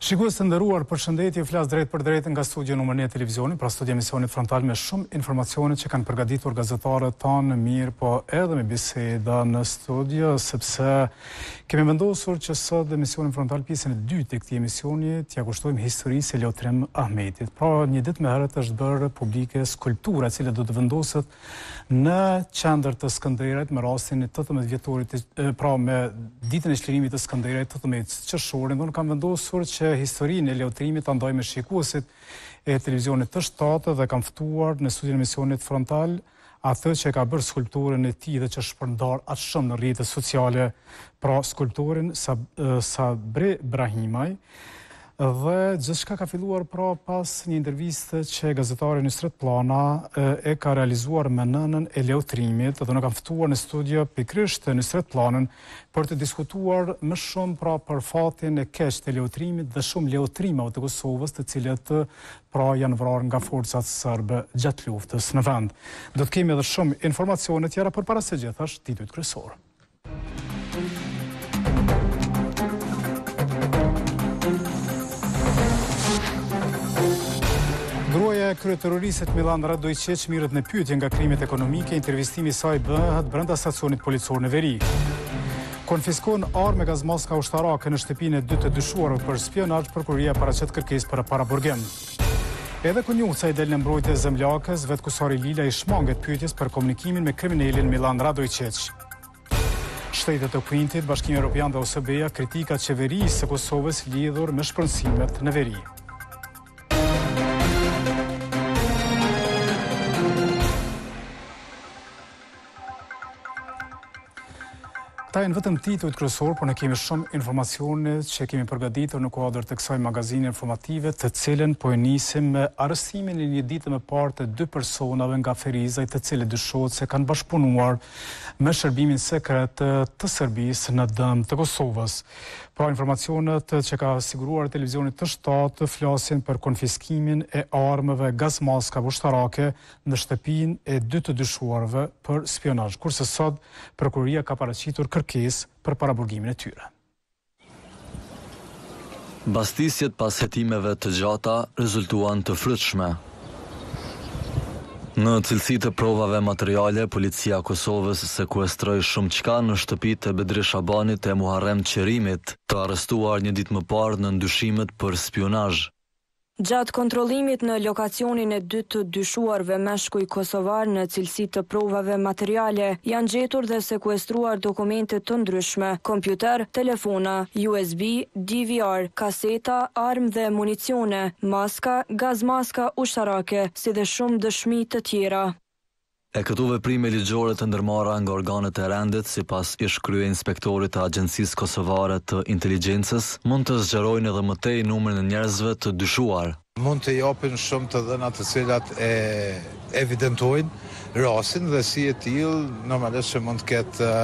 Shikues të nderuar, përshëndetje, ju flas drejtpërdrejt nga studio numër 1 televizionit, pra studio e emisionit Frontal me shumë informacione që kanë përgatitur gazetarët tanë, mirëpo edhe me biseda në studio, sepse kemi vendosur që sot emisionin Frontal pjesën e dytë të këtij emisioni t'ia kushtojmë historisë së Leutrim Ahmetit. Pra një ditë më herët është bërë publike skulptura e cila do të vendoset Në qendër të Skënderajt me rastin e tetëmbëdhjetë vjetorit, pra me ditën e çlirimit të Skënderajt tetëmbëdhjetë qershorin, unë kam vendosur që historinë e Leutrimit ta ndaj me shikuesit e televizionit T7 dhe kam ftuar në studion e emisionit Frontal atë që e ka bërë skulpturën e tij dhe që është shpërndarë shumë në rrjetet sociale, pra skulptorin Sabri Brahimaj. Dhe gjithçka ka filluar pra pas një interviste që gazetari Nysret Pllana e ka realizuar me nënën e Leutrimit dhe unë kam ftuar në studio pikërisht Nysret Pllanën për të diskutuar më shumë pra për fatin e keq të Leutrimit dhe shumë Leutrimave të Kosovës të cilët pra janë vrarë nga forcat serbe gjatë luftës në vend. Do të kemi edhe shumë informacione tjera, por para se gjithash titujt kryesorë. Gruaja e kryeterroristit Milan Radoiçiç merret në pyetje nga krimet ekonomike, intervistimi i saj bëhet brenda stacionit policor në veri. Konfiskohen armë e gazmaska ushtarake në shtëpinë e dy të dyshuarve për spionazh, prokuroria paraqet kërkesë për paraburgim. Edhe Konjufca i del në mbrojtje Zemlakës, vetë Kusari-Lila i shmanget pyetjes për komunikimin me kriminelin Millan Radoiçiç. Shtetet e Quintit, Bashkimi Evropian dhe OSBE-ja kritika qeverisë së Kosovës lidhur me shpronësimet në veri. Këta janë vetëm titujt kryesorë, por ne kemi shumë informacione që kemi përgatitur në kuadër të kësaj magazine informative, të cilën po e nisim me arrestimin e një dite më parë të dy personave nga Ferizaj, të cilët dyshohet se kanë bashkëpunuar me shërbimin sekret të Serbisë në dëm të Kosovës. Pra informacionet që ka siguruar televizioni T7 flasin për konfiskimin e armëve e gazmaskave ushtarake në shtëpinë e dy të dyshuarve për spionazh, kurse sot prokuroria ka paraqitur kërkesë për paraburgimin e tyre. Bastisjet pas hetimeve të gjata rezultuan të frytshme. Në cilësi të provave materiale, Policia e Kosovës sekuestroi shumëçka në shtëpitë e Bedri Shabanit e Muharrem Qerimit, të arrestuar një ditë më parë nën dyshimet për spionazh. Gjatë kontrollimit në lokacionin e dy të dyshuarve meshkuj kosovarë në cilësi të provave materiale, janë gjetur dhe sekuestruar dokumente të ndryshme, kompjuter, telefona, usb, DVR, kaseta, armë dhe municione, maska, gazmaska ushtarake, si dhe shumë dëshmi të tjera. E këto veprime ligjore të ndërmarra nga organet e rendit sipas ish-kryeinspektorit të Agjencisë Kosovare të Inteligjencës, mund të zgjerojnë edhe më tej numrin e njerëzve të dyshuar. Mund të japin shumë të dhëna të cilat e evidentojnë rastin dhe si e tillë normalisht që mund të ketë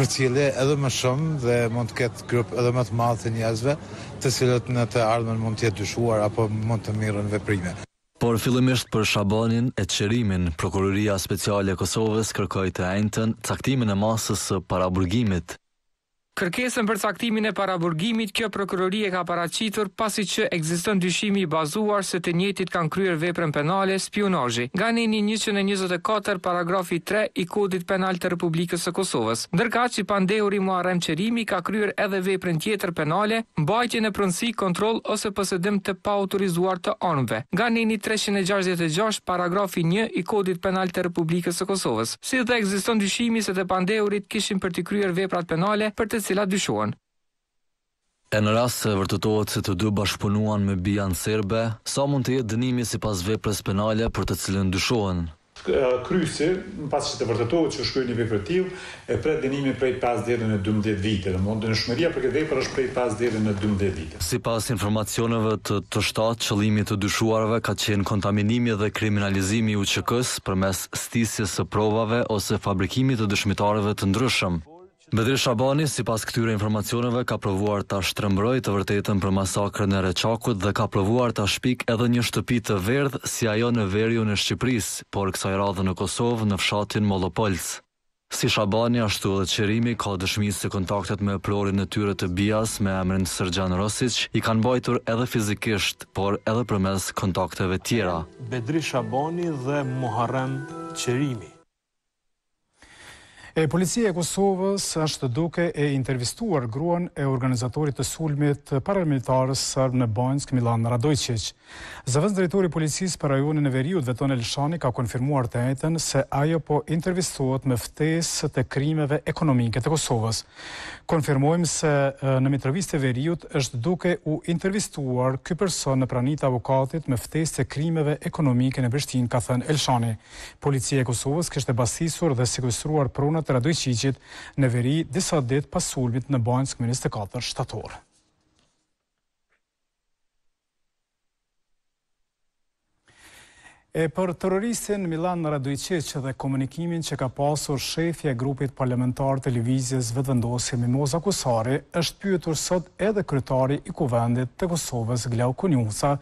përcjellje edhe më shumë dhe mund të ketë grup edhe më të madh të njerëzve të cilët në të ardhmen mund të jenë të dyshuar apo mund të mirren veprime. Por fillimisht për Shabanin e Qerimin, Prokuroria Speciale e Kosovës kërkoi të enjten caktimin e masës së paraburgimit. Kërkesën për caktimin e paraburgimit kjo prokurori e ka paraqitur pasi që ekziston dyshimi i bazuar se të njëjtit kanë kryer veprën penale spiunazhi, nga neni njëqind e njëzet e katër paragrafi tre i Kodit Penal të Republikës së Kosovës. Ndërkaq, i pandehuri Muharrem Qerimi ka kryer edhe veprën tjetër penale, mbajtje në pronësi, kontroll ose posedim të paautorizuar të armëve, nga neni treqind e gjashtëdhjetë e gjashtë, paragrafi një i Kodit Penal të Republikës së Kosovës, si dhe ekziston dyshimi se të pandehurit kishin për t'i kryer veprat penale për të cilat dyshohen. E në rast se vërtetohet se të dy bashkëpunuan me BIA-n serbe, sa mund të jetë dënimi sipas veprës penale për të cilën dyshohen? Kryesi, mbas që të vërtetohet që është kryer një vepër e tillë, e pret dënimi prej pesë deri në dymbëdhjetë vite. Domthonë, dënueshmëria për këtë vepër është prej pesë deri në dymbëdhjetë vite. Sipas informacioneve të T7, qëllimi i të dyshuarve ka qenë kontaminimi dhe kriminalizimi i UÇK-së përmes sajesës së provave ose fabrikimit të dëshmitarëve të ndryshëm. Bedri Shabani, sipas këtyre informacioneve, ka provuar ta shtrembërojë të vërtetën për masakrën e Reçakut dhe ka provuar ta shpikë edhe një shtëpi të verdhë si ajo në veriun e Shqipërisë, por kësaj radhe në Kosovë, në fshatin Mollopolc. Si Shabani, ashtu edhe Qerimi, ka dëshmi se kontaktet me eprorin e tyre të BIA-s me emrin Sërgjan Rosiq i kanë mbajtur edhe fizikisht, por edhe përmes kontakteve tjera. Bedri Shabani dhe Muharrem Qerimi. E policia e Kosovës është duke e intervistuar gruan e organizatorit të sulmit paramilitar serb në Banjskë, Milan Radojçiq. Zëvendësdrejtori i policisë për rajonin e veriut, Veton Elshani, ka konfirmuar të enjten se ajo po intervistohet me ftesë të krimeve ekonomike të Kosovës. Konfirmojmë se në Mitrovicë të veriut është duke u intervistuar ky person në prani të avokatit me ftesë të krimeve ekonomike në Prishtinë, ka thënë Elshani. Policia e Kosovës kishte bastisur dhe sekuestruar pronat e Radoiçiqit në veri disa ditë pas sulmit në Banjskë më njëzet e katër shtator. E për terroristin Milan Radoiçiq dhe komunikimin që ka pasur shefja e grupit parlamentar të Lëvizjes Vetëvendosje Mimoza Kusari, është pyetur sot edhe kryetari i Kuvendit të Kosovës Glauk Konjufca,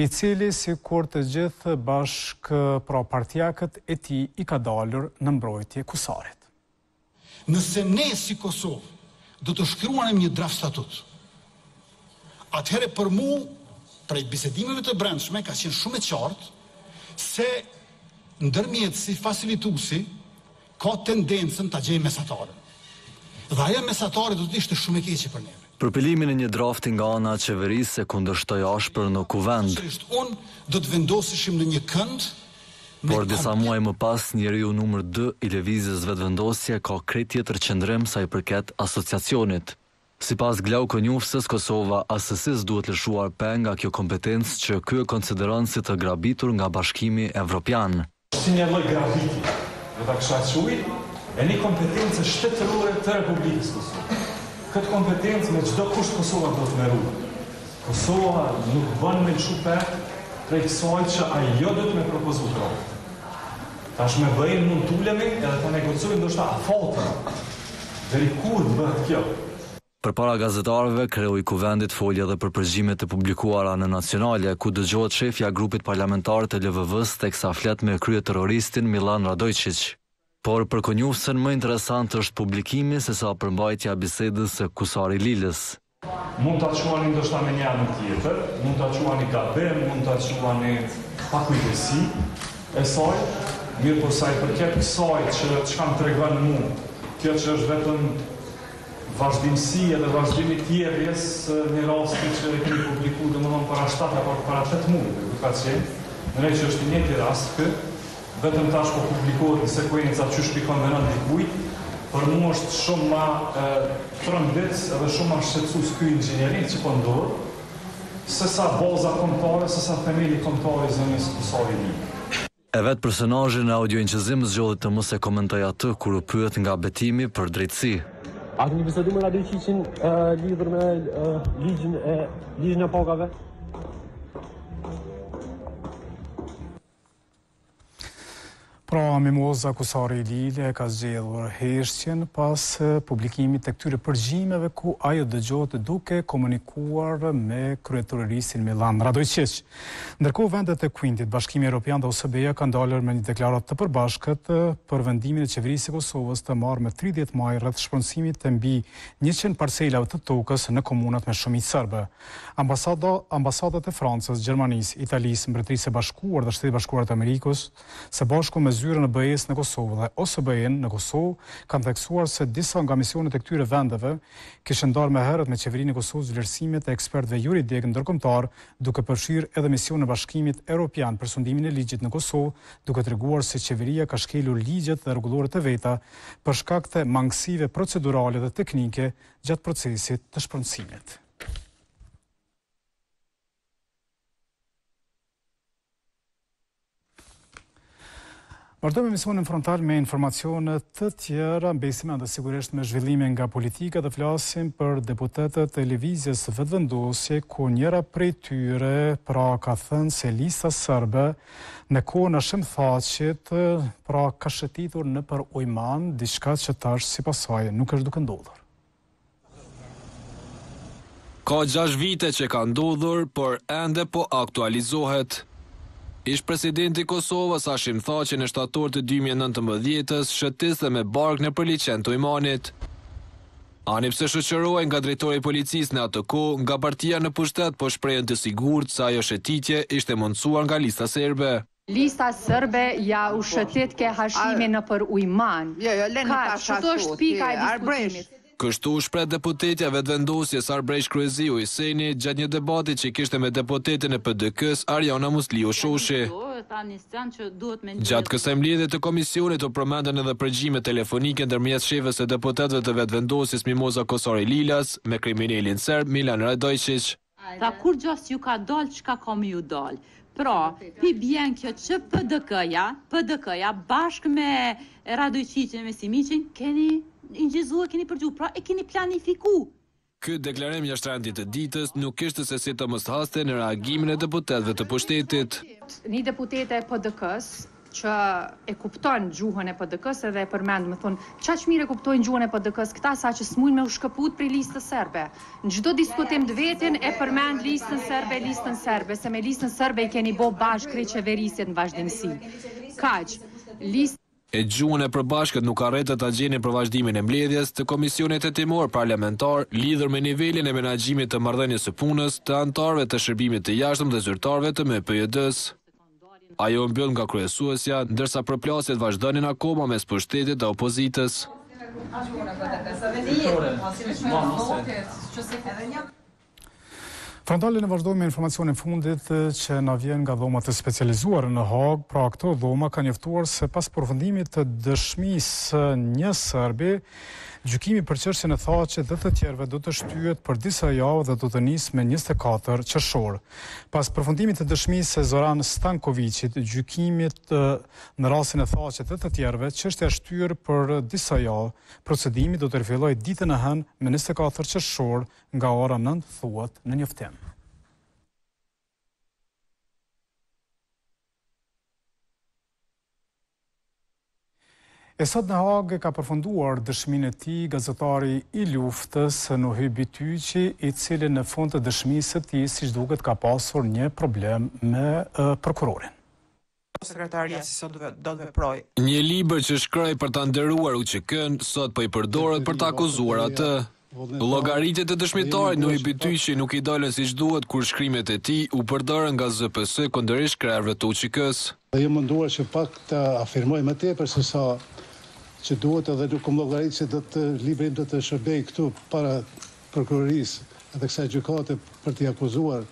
i cili sikur të gjithë bashkëpartiakët e tij i ka dalur në mbrojtje Kusarit. Nëse ne si Kosovë do të shkruanim një draft statut, atëherë për mua prej bisedimeve të brendshme ka qenë shumë e qartë se ndërmjetësi, fasilituesi, Ka tendencën ta gjejë mesataren. Dhe ajo mesatare do të ishte shumë e keqe për neve. Përpilimin e një drafti nga ana e qeverisë e kundërshtoi ashpër në Kuvend. Ne do të vendoseshim në një kënd me. Por disa muaj më pas, njeriu numër dy i Lëvizjes Vetëvendosje ka krejt tjetër qëndrim sa i përket Asociacionit. Sipas Glauk Konjufcës, Kosova asesi s'duhet lëshuar pe nga kjo kompetencë që ky e konsideron si të grabitur nga Bashkimi Evropian. si një lloj grabitje, do ta kisha quaj, e një kompetence shtetërore të Republikës së Kosovës. Këtë kompetencë me çdo kusht Kosova duhet me ruajt. Kosova nuk bën me lëshu pe prej kësaj që ajo duhet me propozu projekt. Tash me BE-në mund të ulemi edhe ta negocojmë ndoshta afatin. Deri kur të bëhet kjo? Përpara gazetarëve, kreu i Kuvendit foli edhe për përgjimet e publikuara në Nacionale, ku dëgjohet shefja e grupit parlamentar të LVV-së teksa flet me kryeterroristin Milan Radoiçiq. Por për Konjufcën më interesant është publikimi sesa përmbajtja e bisedës së Kusari Lilës. Mund ta quani ndoshta me një emër tjetër, mund ta quani gabim, mund ta quani pakujdesi e saj, mirëpo sa i përket kësaj që çka më tregon mua, kjo që është vetëm, Vazhdimësi edhe vazhdim i tjerrjes së një rasti që e keni publiku domethënë para shtatë apo para tetë muajve kur ka qenë, mendoj që është i njëjti rast ky, vetëm tash po publikohet në sekuenca qysh po i konvenon dikujt, për mua është shumë ma tronditës edhe shumë ma shqetësus ky inxhinieringu që po ndodh, sesa baza kombëtare, sesa themeli kombëtar i zonjës Kusari Lila. E vetë personazhi në audioincizim zgjodhi të mos e komentojë atë kur u pyet nga Betimi për drejtësi. A keni bisedu me Radoiçiqin lidhur me ligjin e ligjin e pagave? Pra, Mimoza Kusari Lile e ka zgjedhur heshtjen pas publikimit të këtyre përgjimeve ku ajo dëgjohet duke komunikuar me kryeterroristin Milan Radoiçiq. Ndërkohë vendet e QUINT-it, Bashkimi Europian dhe OSBE-ja kanë dalur me një deklaratë të përbashkët për vendimin e Qeverisë së Kosovës të marrë më tridhjetë maj rreth shpronësimit të mbi njëqind parcelave të tokës në komunat me shumicë serbe. Ambasada, ambasadat e Francës, Gjermanisë, Italisë, Mbretërisë së Bashkuar dhe Shteteve të Bashkuara të Amerikës, së bashku me Zyrën e BE-së në Kosovë dhe OSBE-në në Kosovë, kanë theksuar se disa nga misionet e këtyre vendeve kishin ndarë më herët me Qeverinë e Kosovës vlerësimet e ekspertëve juridikë ndërkombëtarë duke përfshirë edhe misionin e Bashkimit Europian për sundimin e ligjit në Kosovë, duke treguar se qeveria ka shkelur ligjet dhe rregulloret e veta për shkak të mangësive procedurale dhe teknike gjatë procesit të shpronësimit. Vazhdojmë emisionin Frontal me informacione të tjera, mbesim edhe sigurisht me zhvillime nga politika dhe flasim për deputetet e Lëvizjes Vetëvendosje, ku njëra prej tyre pra ka thënë se Lista Serbe në kohën e Hashim Thaçit pra ka shëtitur nëpër Ujman, diçka që tash sipas saj nuk është duke ndodhur. Ka gjashtë vite që ka ndodhur, por ende po aktualizohet. Ish-presidenti i Kosovës, Hashim Thaçi në shtator të dy mijë e nëntëmbëdhjetë-s shëtiste me barkë nëpër liqen të Ujmanit. Ani pse shoqërohej nga drejtori i policisë në atë kohë, nga partia në pushtet po shprehen të sigurt se ajo shëtitje ishte mundësuar nga Lista Serbe. Lista Serbe jau shëtitke Hashimin nëpër Ujman. Kaq, këtu është pika e diskutimit. Kështu u shpreh deputetja e Vetëvendosjes Arbreshë Kryeziu Hyseni gjatë një debati që kishte me deputeten e PDK-së Ariana Musliu Shoshi. Gjatë kësaj mbledhje të komisionit u përmendën edhe përgjime telefonike ndërmjet shefes së deputetëve të Vetëvendosjes Mimoza Kusari Lilas me kriminelin serb Milan Radoiçiq. Tha kurgjo s'ju ka dal çka ka me ju dal pra pi bjen kjo që PDK-ja PDK-ja bashkë me Radoiçiqin e me Simiqin keni inçizu e keni përgju pra e keni planifiku. Ky deklarim jashtë rendit të ditës nuk kishte se si të mos haste në reagimin e deputetëve të pushtetit. Një deputete e PDK-së që e kupton gjuhën e PDK-së edhe e përmend, me thonë, qaq mirë e kuptojnë gjuhën e PDK-së këta sa që s'mujnë me u shkëput prej Listës Serbe. Në çdo diskutim të vetin e përmend Listën Serbe, Listën Serbe, se me Listën Serbe i keni bo bashkë krejt qeverisjet në vazhdimësi. Kaq. Lista. E gjuhën e përbashkët nuk arritën ta gjenin për vazhdimin e mbledhjes së Komisionit Hetimor Parlamentar lidhur me nivelin e menaxhimit të marrëdhënies së punës të anëtarëve të Shërbimit të Jashtëm dhe zyrtarëve të MPJD-së. Ajo u mbyll nga kryesuesja, ndërsa përplasjet vazhdonin akoma mes pushtetit dhe opozitës. Frontalin e vazhdojmë me informacionin e fundit që na vjen nga dhomat e specializuara në Hagë, pra këto dhoma kanë njoftuar se pas përfundimit të dëshmisë së një serbi, Gjykimi për çështjen e Thaçit dhe të tjerëve do të shtyhet për disa javë dhe do të nisë më njëzet e katër qershor. Pas përfundimit të dëshmisë së Zoran Stankoviqit, gjykimit në rastin e Thaçit dhe të tjerëve, çështja është shtyrë për disa javë. Procedimi do të rifillojë ditën e hënë më njëzet e katër qershor nga ora nëntë, thuhet në njoftim. E sot në Hagë ka përfunduar dëshminë e tij gazetari i luftës, Nuhi Bytyqi, i cili në fund të dëshmisë së tij, siç duket, ka pasur një problem me prokurorin. Një libër që shkroi për ta nderuar UÇK-në, sot po i përdoret për ta akuzuar atë. Llogaritjet e dëshmitarit Nuhi Bytyqi nuk i dolën siç duhet kur shkrimet e tij u përdorën nga ZPS kundër ish-krerëve të UÇK-së. Dhe jam munduar që pak të afirmoj më tepër se sa që duhet edhe nuk kam llogaritë që do të libri im do të shërbejë këtu para prokurorisë edhe kësaj gjykate për t'i akuzuar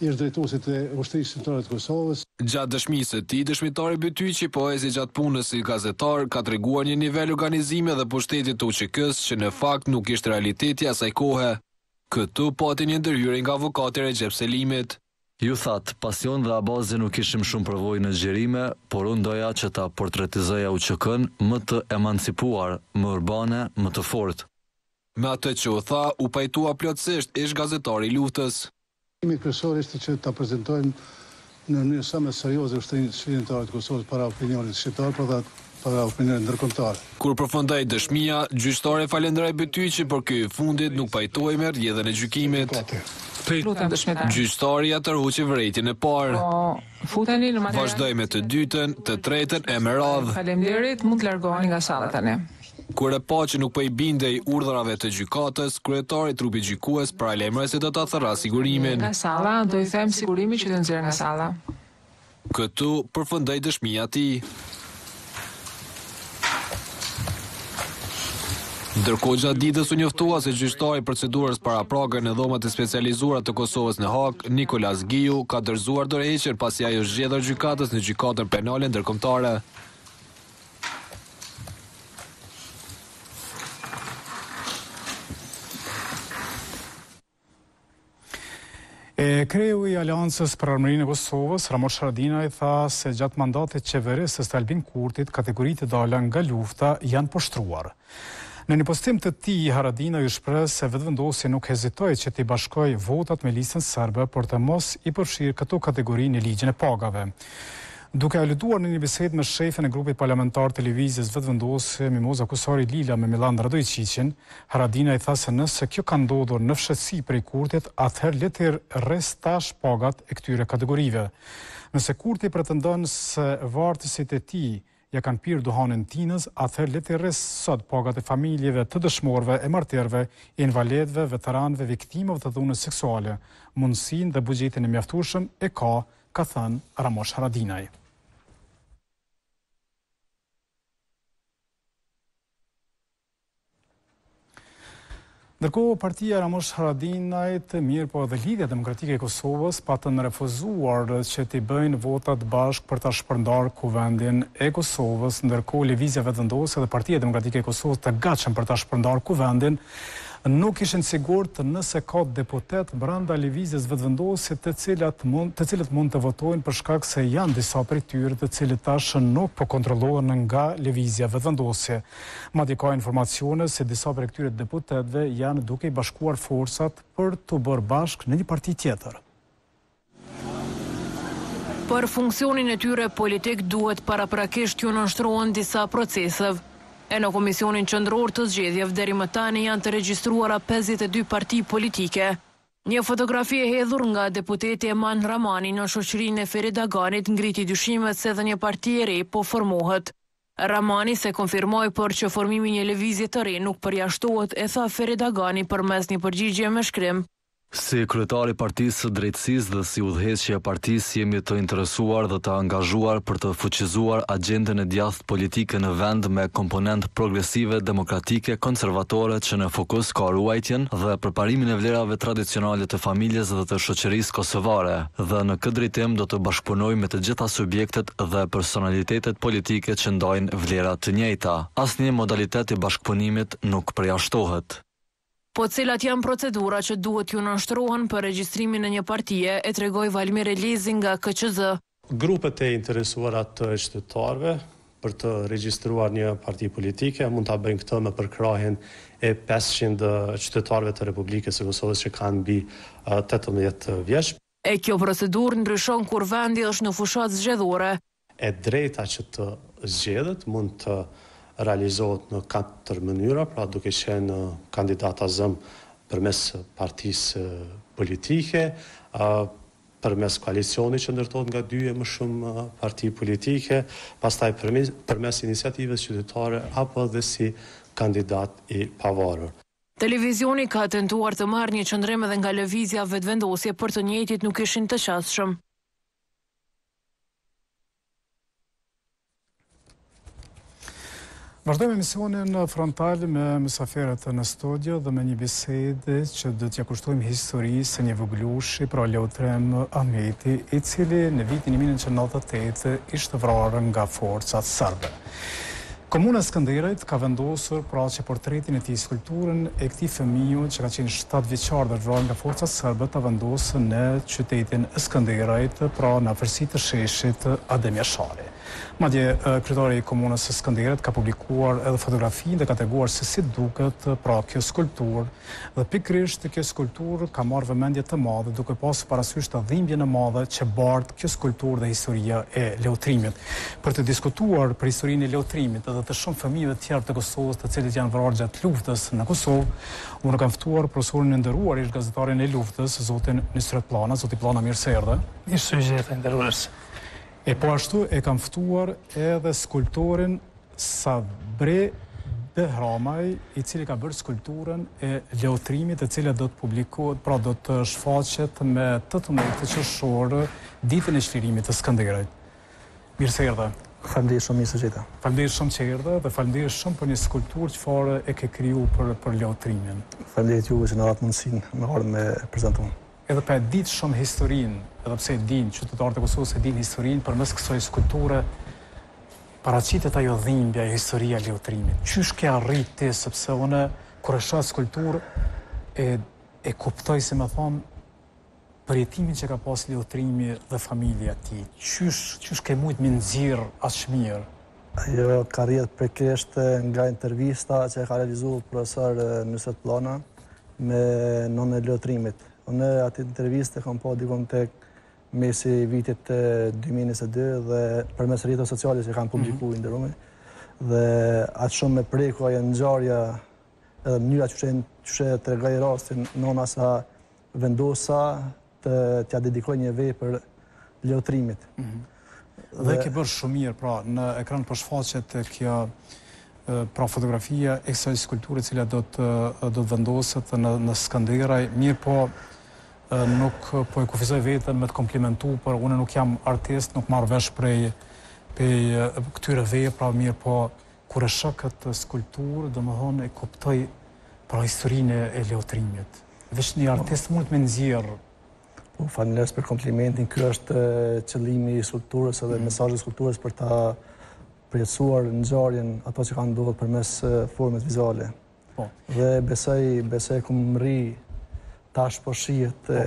ish-drejtuesit e Ushtrisë Çlirimtare të Kosovës. Gjatë dëshmisë së tij, dëshmitari Bytyqi, pohoi se gjatë punës si gazetar, ka treguar një nivel organizimi dhe pushteti të UÇK-së që në fakt nuk ishte realiteti i asaj kohe. Këtu pati një ndërhyrje nga avokati i Rexhep Selimit. Ju thatë, pasi unë dhe Abazi nuk kishim shumë përvojë në xhirime, por unë doja që ta portretizoja UÇK-në më të emancipuar, më urbane, më të fortë. Me atë që u tha, u pajtua plotësisht ish-gazetari i luftës. Qëllimi kryesor ishte që ta prezantojmë në mënyrë sa më serioze Ushtrinë Çlirimtare të Kosovës para opinionit shqiptar, por dhe para opinionit ndërkombëtar. Kur përfundoi dëshmia, gjyqtari falënderoi Bytyqin, por ky i fundit nuk pajtohej me rrjedhën e gjykimit. Gjyqtari ia tërhoqi vërejtjen e parë. Vazhdoi me të dytën, të tretën e me radhë. Kur e pa që nuk po i bindej urdhrave të gjykatës, kryetari i trupit gjykues paralajmëroi se do ta thërrasë sigurimin. Nga salla, do i them sigurimit që të nxjerrë nga salla. Këtu përfundoi dëshmia e tij. Ndërkohë gjatë ditës u njoftua se gjyqtari i procedurës paraprake në Dhomat e Specializuara të Kosovës në Hagë, Nikolas Giu, ka dorëzuar dorëheqjen pasi ai është zgjedhur gjykatës në Gjykatën Penale Ndërkombëtare. Kreu i Aleancës për Ardhmërinë e Kosovës, Ramush Haradinaj, tha se gjatë mandatit qeverisës të Albin Kurtit, kategoritë e dala nga lufta janë poshtëruar. Në një postim të tij, Haradinaj u shpreh se Vetëvendosje nuk hezitoi që t'i bashkojë votat me Listën Serbe për të mos i përfshirë këto kategori në ligjin e pagave. Duke aluduar në një bisedë me shefen e grupit parlamentar të Lëvizjes Vetëvendosje, Mimoza Kusari Lila me Milan Radoiçiqin, Haradinaj tha se nëse kjo ka ndodhur në fshehtësi prej Kurtit, atëherë le t'i rrisë tash pagat e këtyre kategorive. Nëse Kurti pretendon se vartësit e tij ia kanë pirë duhanin tinëz, atëherë le t'i rrisë sot pagat e familjeve të dëshmorëve e martirëve, invalidëve, veteranëve, viktimave të dhunës seksuale, mundësinë dhe buxhetin e mjaftueshëm e ka, ka thënë Ramush Haradinaj. Ndërkohë, partia e Ramush Haradinajt, mirëpo edhe Lidhja Demokratike e Kosovës patën refuzuar që t'i bëjnë votat bashkë për ta shpërndarë Kuvendin e Kosovës, ndërkohë Lëvizja Vetëvendosje dhe Partia Demokratike e Kosovës të gatshëm për ta shpërndarë Kuvendin, nuk kishin siguri nëse ka deputetë brenda Lëvizjes Vetëvendosje të cilat mund, të cilët mund të votojnë për shkak se janë disa prej tyre të cilët tash nuk po kontrollohen nga Lëvizja Vetëvendosje. Madje ka informacione se disa prej këtyre deputetëve janë duke i bashkuar forcat për t'u bërë bashkë në një parti tjetër. Për funksionin e tyre politik duhet paraprakisht t'u nënshtrohen disa procesëve. E në Komisionin Qendror të Zgjedhjeve deri më tani janë të regjistruara pesëdhjetë e dy parti politike. Një fotografi e hedhur nga deputeti Eman Rrahmani në shoqërinë e Ferid Aganit ngriti dyshimet se edhe një parti e re po formohet. Rrahmani s'e konfirmoi por që formimi i një lëvizjeje të re nuk përjashtohet, e tha Ferid Agani përmes një përgjigje me shkrim. Si kryetar i Partisë së Drejtësisë dhe si udhëheqje e partisë jemi të interesuar dhe të angazhuar për të fuqizuar agjendën e djathtë politike në vend me komponentë progresive, demokratike, konservatore që në fokus ka ruajtjen dhe përparimin e vlerave tradicionale të familjes dhe të shoqërisë kosovare. dhe në këtë drejtim do të bashkëpunojmë me të gjitha subjektet dhe personalitetet politike që ndajnë vlera të njëjta. Asnjë modalitet i bashkëpunimit nuk përjashtohet. Po cilat janë procedurat që duhet t'u nënshtrohen për regjistrimin e një partie, e tregoi Valmir Elezi nga KQZ. Grupet e interesuara të qytetarëve për të regjistruar një parti politike, mund ta bëjnë këtë me përkrahjen e pesëqind qytetarëve të Republikës së Kosovës që kanë mbi tetëmbëdhjetë vjeç. E kjo procedurë ndryshon kur vendi është në fushatë zgjedhore. E drejta që të zgjedhet mund të realizohet në katër mënyra, pra duke qenë kandidat a zëmë përmes partisë politike, përmes koalicionit që ndërtohet nga dy e më shumë parti politike, pastaj përmes iniciativës qytetare apo edhe si kandidat i pavarur. Televizioni ka tentuar të marrë një qëndrim edhe nga Lëvizja Vetëvendosje por të njëjtit nuk ishin të qasshëm. Vazhdojmë emisionin frontal me mysafirët në studio dhe me një bisedë që do t'ja kushtojmë historisë së një voglushi, pra Leutrim Ahmeti, i cili në vitin 1998 ishte vrarë nga forcat sërbe. Komuna e Skënderajt ka vendosur pra që portretin e tij, skulpturën e këtij fëmiu që ka qenë 7 vjeçar dhe vrarë nga forcat sërbe ta vendosë në qytetin e Skënderajt, pra në afërsi të sheshit Adem Jasha. Madje, kryetari i Komunës së Skënderit ka publikuar edhe fotografinë dhe ka treguar se si duket pra kjo skulpturë dhe pikërisht kjo skulpturë ka marrë vëmendje të madhe duke pasur parasysh dhimbjen e madhe që bart kjo skulpturë dhe historia e Leutrimit. Për të diskutuar për historinë e Leutrimit dhe të shumë fëmijëve tjerë të Kosovës të cilët janë vrarë gjatë luftës në Kosovë, unë kam ftuar profesorin e nderuar ish gazetarin e luftës, zotin Nusret Pllana. Zoti Pllana, mirë se erdhe. Mirë se u gjeta, i nderuar. E po ashtu e kam ftuar edhe skulptorin Sabri Behramaj, i cili ka bërë skulpturën e Leutrimit, e cila do të publikohet, pra do të shfaqet me 18 qershor, ditën e çlirimit të Skënderajt. Mirë se erdhe. Faleminderit shumë, mirë se gjeta. Faleminderit shumë që erdhe dhe faleminderit shumë për një skulpturë që çfarë e ke kriju për për Leutrimin. Faleminderit juve që na dhatë mundësinë me ardhë me prezantu. Edhe pa e ditë shumë historinë, edhe pse e dinë, qytetarët e Kosovës e dinë historinë, përmes kësaj skulpture paraqitet ajo dhimbje, ajo histori e Leutrimit. Qysh ke arrit ti, sepse unë kur e shoh skulpturën e kuptoj si me thonë përjetimin që ka pas Leutrimi dhe familja e tij. Qysh qysh ke mujt me e nxjerr aq mirë? Ajo ka rrjedhë pikërisht nga intervista që e ka realizu profesor Nusret Pllana me nonën e Leutrimit. Unë atë intervistë e kam pa dikun te mesi i vitit 2022 dhe përmes rrjeteve sociale që ka publiku mm -hmm. i nderumi. Dhe aq shumë më preku ajo ngjarja edhe mënyra qysh e qysh e tregoj rastin nona sa vendosa të t'ja dedikoj një vepër Leotrimit. Dhe e ke bërë shumë mirë, pra në ekran po shfaqet kjo pra fotografia e kësaj skulpture e cila do të do të vendoset në në Skënderaj, mirëpo nuk po e kufizoj veten me të komplimentu, por unë nuk jam artist, nuk marr vesh prej prej këtyre vepra, mirëpo kur e shoh këtë skulpturë, domethënë e kuptoj pra historinë e Leotrimit. Veç një artist po. mund me e nxjerrë. Po, faleminderit për komplimentin. Ky është qëllimi i skulpturës edhe mm. mesazhi i skulpturës për ta përjetësuar ngjarjen ato që kanë ndodhur përmes formës vizuale. Po. Dhe besoj, besoj kum mrri tash po shihet po.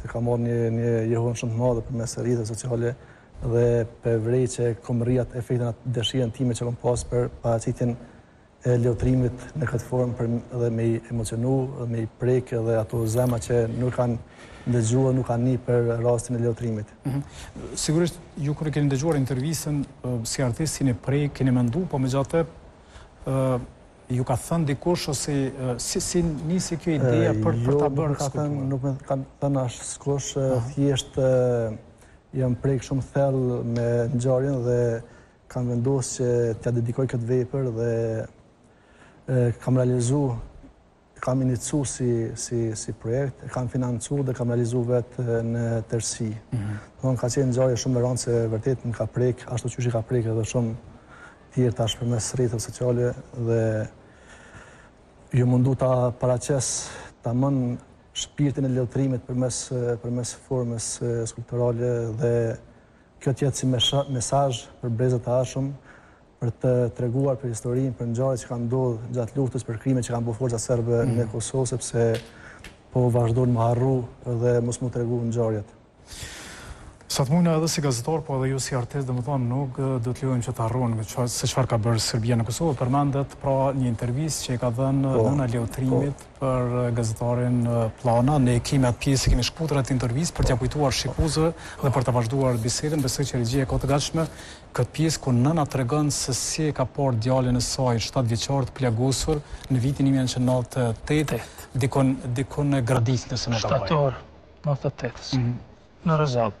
se ka marrë një një jehonë shumë të madhe përmes rrjeteve sociale dhe po vërej që kom mrri at efektin atë dëshirën time që kom pas për paraqitjen e Leotrimit në këtë formë për dhe me i emocionu dhe me i prek edhe ato zemra që nuk kanë ndëgjua, nuk kanë ni për rastin e Leotrimit. Mhm. Sigurisht, ju kur e keni ndëgjuar intervistën si artist, jeni prek, keni mendu, po megjithatë, ju ka thënë dikush ose si nisi kjo ideja për jo, të bërë skulpturë? Nuk me ka thënë askush, thjesht jam prek shumë thellë me ngjarjen dhe Kam vendosë që t'ja dedikoj këtë vepër dhe e kam realizu, e kam inicu si, si, si projekt, e kam financu dhe kam realizu vetë në tërsi. Mm -hmm. Dhe ka qenë ngjarje shumë e rëndë se vërtet më ka prek, ashtu qysh i ka prek edhe shumë tjerë tash përmes rrjeteve sociale dhe jom mundu ta paraqes taman shpirtin e Leotrimit përmes, përmes formës skulpturale dhe Kjo të jetë si mesazh për brezat e ardhshëm për të treguar për historinë, për ngjarjet që kanë ndodhur gjatë luftës, për krimet që kanë bërë forcat serbe në mm. Kosovë, sepse po vazhdojnë m'u harru dhe mos m'u tregu ngjarjet. Sa të mujna edhe si gazetar, po edhe ju si artist, domethënë, nuk do të lojmë që të harrohen se çfarë ka bërë Serbia në Kosovë, përmendet pra një intervistë që e ka dhënë po, nëna e Leotrimit, po. për gazetarin Pllana. Ne e kemi atë pjesë, kemi shkurtuar atë intervistë për t'ia kujtuar shikuesve dhe për të vazhduar bisedën. Besoj që regjia e ka të gatshme këtë pjesë ku nëna tregon se si e ka parë djalin e saj 7 vjeçar të plagosur në vitin 1998 dikun dikun në Gradicë nëse nuk gaboj. Shtator 98 mm. në Rezallë.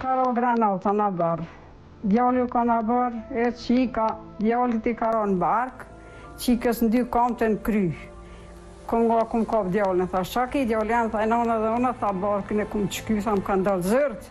Ka ron granata n'oborr djali u kan n'oborr e çika djalit i ka ron n'bark çikës n'dy kamt e në kry kum nga kum kap djalin thash ça ke djali jem tha e nana dhe unë tha barkun e kum shky tha më kan dal zorrët.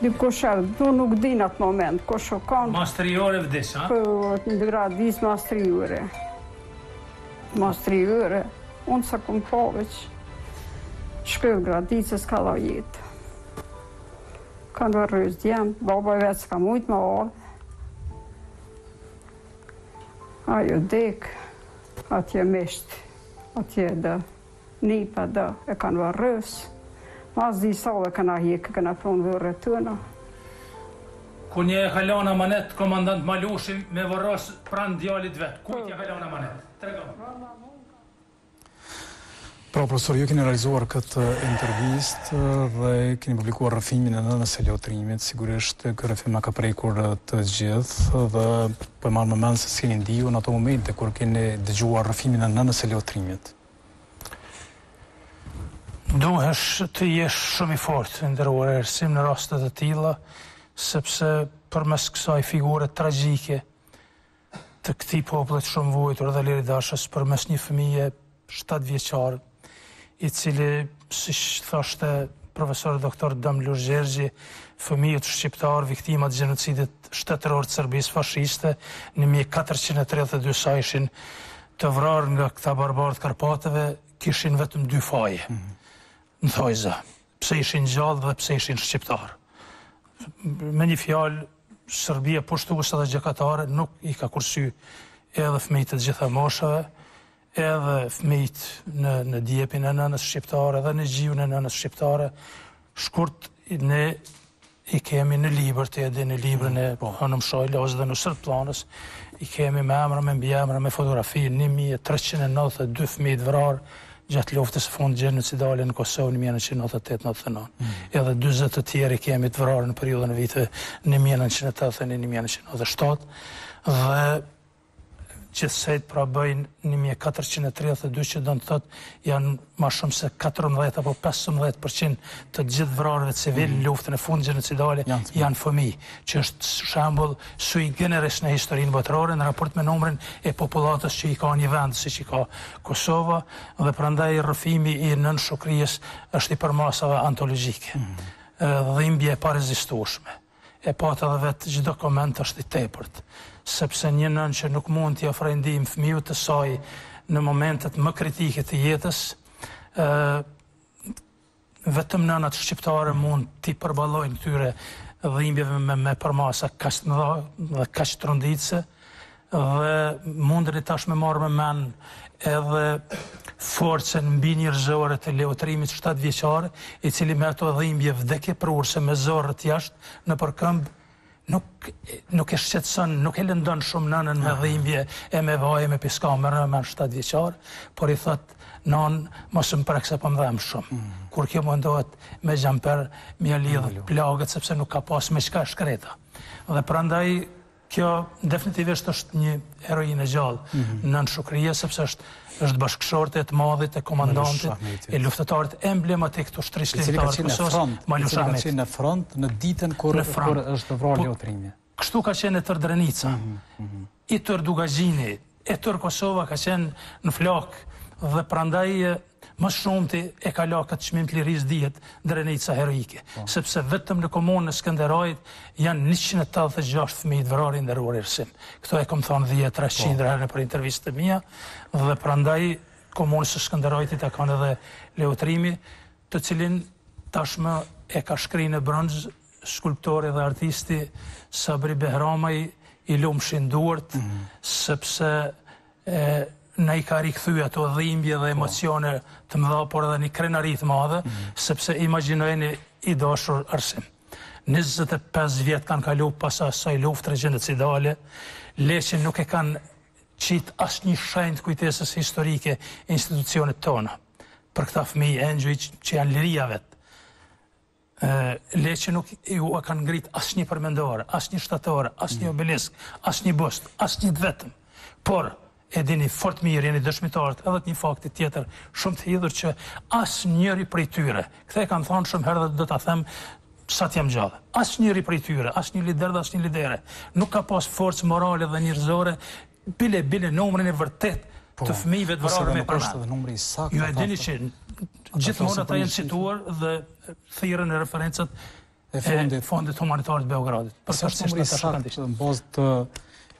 Dikush erdh, nuk di në atë moment, ku shukon... Mastriore vdis, a? Po, ndyra vdis mastriore. Mastriore. Unë s'e kam pa veç. Shkollë Gradicës ka la jetë. Kanë varros djemt, baba i vet s'ka mujt me ardh. Ajo dekë, atje meshtë, atje dhe... Nipat e kanë varros. Mas disa dite e kanë hjekë, e kanë afru n'vorre tona. Kujt ia ka lanë amanet komandant Malushi me varros pranë djalit vet? Kujt ja ka lanë amanet? Tregom. Pra profesor, ju keni realizuar këtë intervistë dhe keni publikuar rrëfimin e nënës së Leutrimit, sigurisht ky rrëfim na ka prekur të gjithë dhe po e marr me mend se si keni ndi ju në ato momente kur keni dëgjuar rrëfimin e nënës së Leutrimit. Duhesh të jesh shumë i fortë, i nderuar Ersim, në raste të tilla, sepse përmes kësaj figure tragjike të këtij populli të shumëvuajtur dhe liridashës, përmes një fëmije shtatë vjeçar, i cili, siç thoshte profesor doktor dom Lush Gjergji, fëmijët shqiptarë viktima të gjenocidit shtetëror të Serbisë fashiste në një mijë e katërqind e tridhjetë e dy sa ishin Të vrarë nga këta barbarë të Karpateve kishin vetëm dy faje në thojza, pse ishin gjallë dhe pse ishin shqiptarë. Me një fjalë, Serbia pushtuese dhe gjakatare, nuk i ka kursy edhe fëmijë të të gjitha moshave, edhe fëmijët në, në djepin e nënës shqiptare, edhe në gjiun e nënës shqiptare, shkurt ne I kemi në libër, ti e di në librin e po. Hanëmshahe Ilazit dhe Nusret Pllanës, i kemi me emra, me mbiemra, me fotografi, 1392 fëmijë të vrarë gjatë luftës së fundit gjenocidale në Kosovë në 1998-99. Mm. Edhe 40 të tjerë i kemi të vrarë në periudhën e viteve 1981-1997 dhe gjithsejt pra bëjnë një mijë e katërqind e tridhjetë e dy që do të thotë janë më shumë se katërmbëdhjetë apo pesëmbëdhjetë për qind të të gjithë vrarëve civilë mhm. në luftën e fundit gjenocidale janë fëmijë që është shembull sui generis në historinë botërore në raport me numrin e popullatës që i ka një vend siç i ka Kosova dhe prandaj rrëfimi i nënë Shukrijes është i përmasave antologjike mhm. dhimbje e parezistueshme E patë edhe vetë çdo koment është i tepërt, sepse një nënë që nuk mund t'i ofrojë ndihmë fëmijut të saj në momentet më kritike të jetës, ë vetëm nënat shqiptare mund t'i përballojnë këtyre dhimbjeve me, me përmasa kaq të mëdha dhe kaq tronditëse Dhe mundeni tash me marrë me men edhe forcen mbi njerëzore të Leutrimit shtatë vjeçar, i cili me ato dhimbje vdekjeprurëse me zorrët jashtë nëpër këmbë nuk nuk e shqetson, nuk e lëndon shumë nënën me dhimbje e me vaje me piska me rëma shtatë vjeçar, por i thot non mos më prak se po më dham shumë. Mm. Kur kjo mundohet me xhamper, me lidh plagët sepse nuk ka pas me çka shkreta. Dhe prandaj Kjo definitivisht është një heroinë e gjallë, nën Shukrija, sepse është është bashkëshorte e të madhit e komandantit e luftëtarit emblematik të Ushtrisë Çlirimtare të Kosovës, Malush Ahmeti. Ka qenë në front në ditën kur është vrarë Leutrimi. Kështu ka qenë e tërë Drenica, i tërë Dugagjini, E tërë Kosova ka qenë në flakë dhe prandaj ma së shumti e ka la këtë çmim të lirisë dihet Drenica heroike, po. sepse vetëm në komunën e Skënderajt janë 186 fëmijë të vrarë i nderuar Arsim. Këtë e kam thënë 10 300 po. herë nëpër intervistë të mia dhe prandaj komunës së Skënderajt i takon edhe Leutrimi, të cilin tashmë e ka shkri në bronz Skulptori dhe artisti Sabri Behramaj i lumshin duart sepse na i ka rikthyer ato dhimbje dhe emocione të mëdha por edhe një krenari të madhe sepse imagjinojeni i dashur Arsim njëzet e pesë vjet kanë kalu pas asaj lufte gjenocidale le që nuk e kanë qit asnjë shenjë të kujtesës historike institucionet tona për këta fëmijë engjëj që janë liria vet Le që nuk jua kanë ngrit asnjë përmendore, asnjë shtatore, asnjë mm. obelisk, asnjë bust, asnjë të vetëm. Por, e dini fort mirë, jeni dëshmitarë edhe të një fakti tjetër, shumë të hidhur që asnjëri prej tyre, këtë e kam thonë shumë herë dhe do ta them sa të jam gjallë, asnjëri prej tyre, asnjë lider dhe asnjë lidere, nuk ka pas forcë morale dhe njërzore Bile bile numrin e vërtetë të po, fëmijëve të vrarë me e pranu. Ju e dini që gjithmonë ata janë cituar dhe thirren në referencat e fondit, e fondit humanitar të Beogradit. Po sa është numri i saktë në bazë të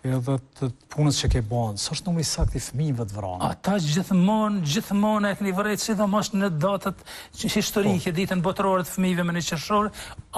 edhe të punës që ke bën, sa është numri i saktë i fëmijëve të vrarë? Ata gjithmonë, gjithmonë e keni vërejt sidomos në datat historike, po. ditën botërore të fëmijëve me një qershor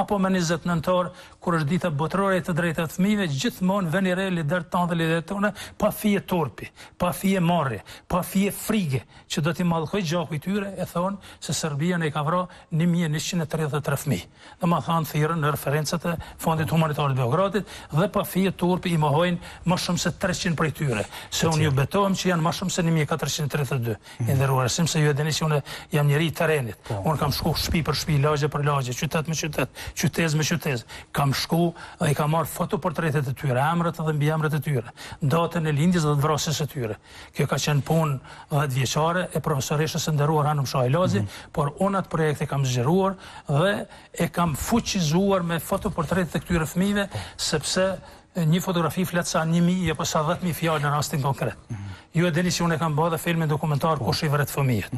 apo me 20 nëntor, Kur është dita botërore e të drejtave të fëmijëve, gjithmonë vëni re liderët tanë dhe lideret tona pa fije turpi, pa fije marrje, pa fije frige, që do t'i mallkojë gjaku i tyre e thonë se Serbia na i ka vra një mijë e njëqind e tridhjetë e tre fëmijë. Domethënë thirren në referencat e Fondit Humanitar të Beogradit dhe pa fije turpi i mohojnë më shumë se treqind prej tyre, se unë ju betohem që janë më shumë se një mijë e katërqind e tridhjetë e dy. I nderuar Arsim se ju e dini se unë jam njeri i terrenit. Po. Unë kam shku shtëpi për shtëpi, lagje për lagje, qytet me qytet, qytez me qytez. Kam shku dhe i kam marr fotoportretet e tyre, emrat dhe mbiemrat e tyre, datën e lindjes dhe vrasjes së tyre. Kjo ka qenë punë 10 vjeçare e profesoreshës së nderuar Hanum Shaj Lazi, mm -hmm. por unë atë projekt e kam zgjeruar dhe e kam fuqizuar me fotoportretet e këtyre fëmijëve, po. sepse Një fotografi flet sa një mijë apo sa dhjetë mijë fjalë në rastin konkret. Ju e dini se unë kam bërë dhe filmin dokumentar kush i vret fëmijët.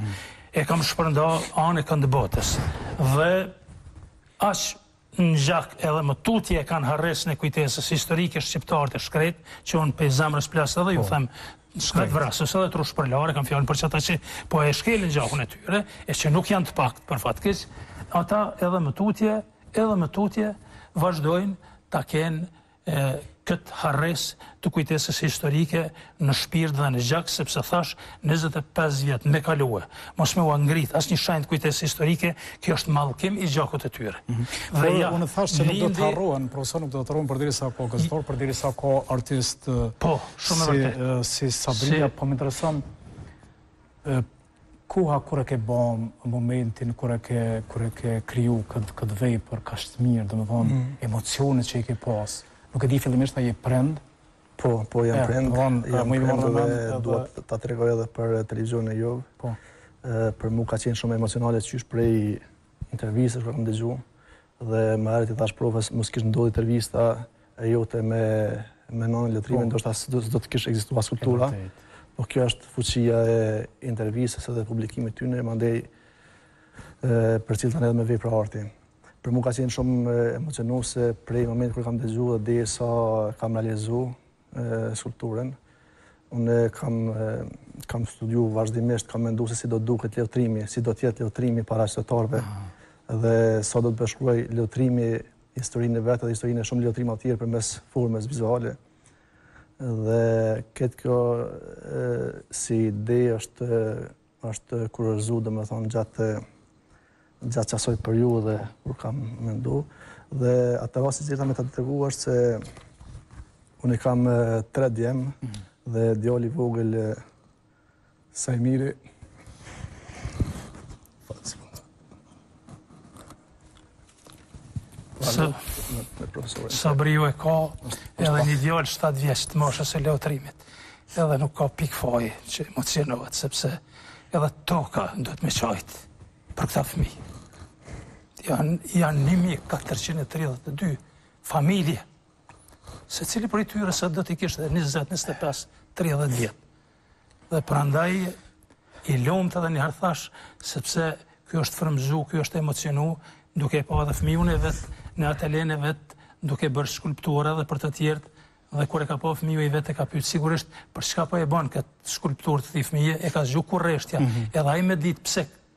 E kam shpërnda anë e kënd botës. Dhe ashtu në gjak edhe më tutje e kanë harres në kujtesës historike shqiptarët e shkret, që unë prej zemrës plas edhe ju po. them shkjet vrasës edhe trushpëlarë, kam fjalën për që ata që po e shkelin gjakun e tyre, e që nuk janë të paktë për fat të keq, ata edhe më tutje Edhe më tutje vazhdojnë ta kenë këtë harresë të kujtesës historike në shpirt dhe në gjak, sepse thash njëzet e pesë vjet me kalue, mos me u ngrit asnjë shenjë të kujtesës historike, kjo është mallkim i gjakut të tyre. Mhm. Dhe ja, unë thash se nuk do të harrohen, profesor nuk do të harrohen përderisa ka gazetar, përderisa ka artist. Po, shumë e vërtetë. Si Sabria, po më intereson Koha kur e ke ba momentin kur e ke kur e ke kriju këtë këtë vepër kaq të mirë, domethënë emocionet që i ke pas. Nuk e di fillimisht a je prind? Po, po jam prind. Jam prind dhe dua ta tregoj edhe për televizionin e juve. Po. Për mua ka qenë shumë emocionale qysh prej intervistës që kam dëgju dhe më erdhi t'thashë profesor mos kish ndodh intervista e jote me me nënën e Leotrimit, po. ndoshta s'do të të kishë egzistuar skulptura, po kjo është fuqia e intervistës edhe publikimit tyne, mandej përcillet edhe me vepër arti. Për mu ka qenë shumë emocionuese prej momentit kur kam dëgju derisa kam realizu skulpturën, unë kam, kam studiu vazhdimisht, kam mendu se si do duket Leotrimi, si do t'jetë Leotrimi para qytetarëve, dhe sa do të përshkruajë Leotrimi historinë e vet dhe historinë e shumë Leotrimave tjerë përmes formës vizuale. Dhe këtë kjo si ide është, është kurorëzu domethënë gjatë gjatë qasaj periudhe dhe kur kam mendu. Dhe ajo arsyeja me ta tregu është se unë i kam tre djem mhm. dhe djali i vogël Sa i miri. Sa, Sabriu e ka, edhe një djalë 7 vjeç të moshës së Leotrimit, edhe nuk ka pikë faji që emocionohet, sepse edhe toka dohet me qajtë për këta fëmijë. Janë 1432 familje Secili prej tyre se do t'i kishte 20, 25, 30 vjet. Dhe prandaj i lumtë edhe një Artash, sepse ky është frymëzu, ky është emocionu, duke e pa dhe fëmijun e vet në atelienë e vet, duke bërë skulptura dhe për të tjerët, dhe kur e ka pa fëmiu i vet e ka pyet sigurisht për çka po e bën këtë skulpturë të këtij fëmije, e ka zgju kurreshtja. Mm -hmm. Edhe ai me ditë pse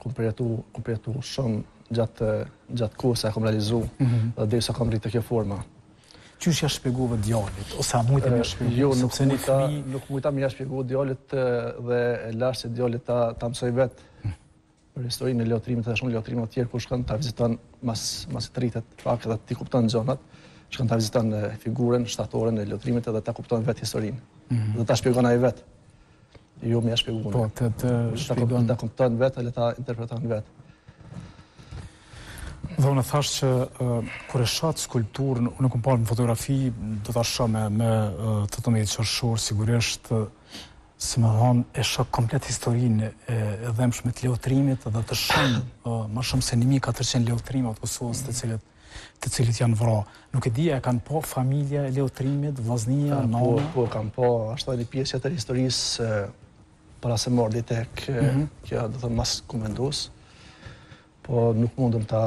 Kom përjetu, kom përjetu shumë gjatë, gjatë kohës sa e kom realizu, dhe dhe sa kom rritë kjo forma. Qysh ja shpjegove djalit, ose a mujtë me ja shpjegu? Jo, nuk mujta, nuk mujta me ja shpjegu djalit dhe e lashë që djali ta, ta mësojë vetë hm. për historinë e Leotrimit dhe shumë Leotrimëve tjerë, kur shkon ta viziton mas, mas të rritet pak dhe t'i kupton gjonat, shkon ta viziton figurën, shtatoren e Leotrimit dhe ta kupton vetë historinë. Mm -hmm. Dhe ta shpjegon ai vetë. Jo, me ja shpjegu unë. Po, të të shpjegon. Ta kupton vetë, le ta interpreton vetë. Dhe unë thashë që kur e shoh skulpturën, unë e kam parë në fotografi, do ta shoh me me tetëmbëdhjetë qershor sigurisht se më vonë e shoh komplet historinë e dhimbshme të Leotrimit dhe të shoh më shumë se 1400 Leotrima të Kosovës të cilët të cilët janë vra nuk e di a e kanë pa familja e Leotrimit vllaznia nëna po kanë pa është edhe një pjesë tjetër e historisë para se me ardh te mhm. kjo do të thotë mas komendos po nuk mundem ta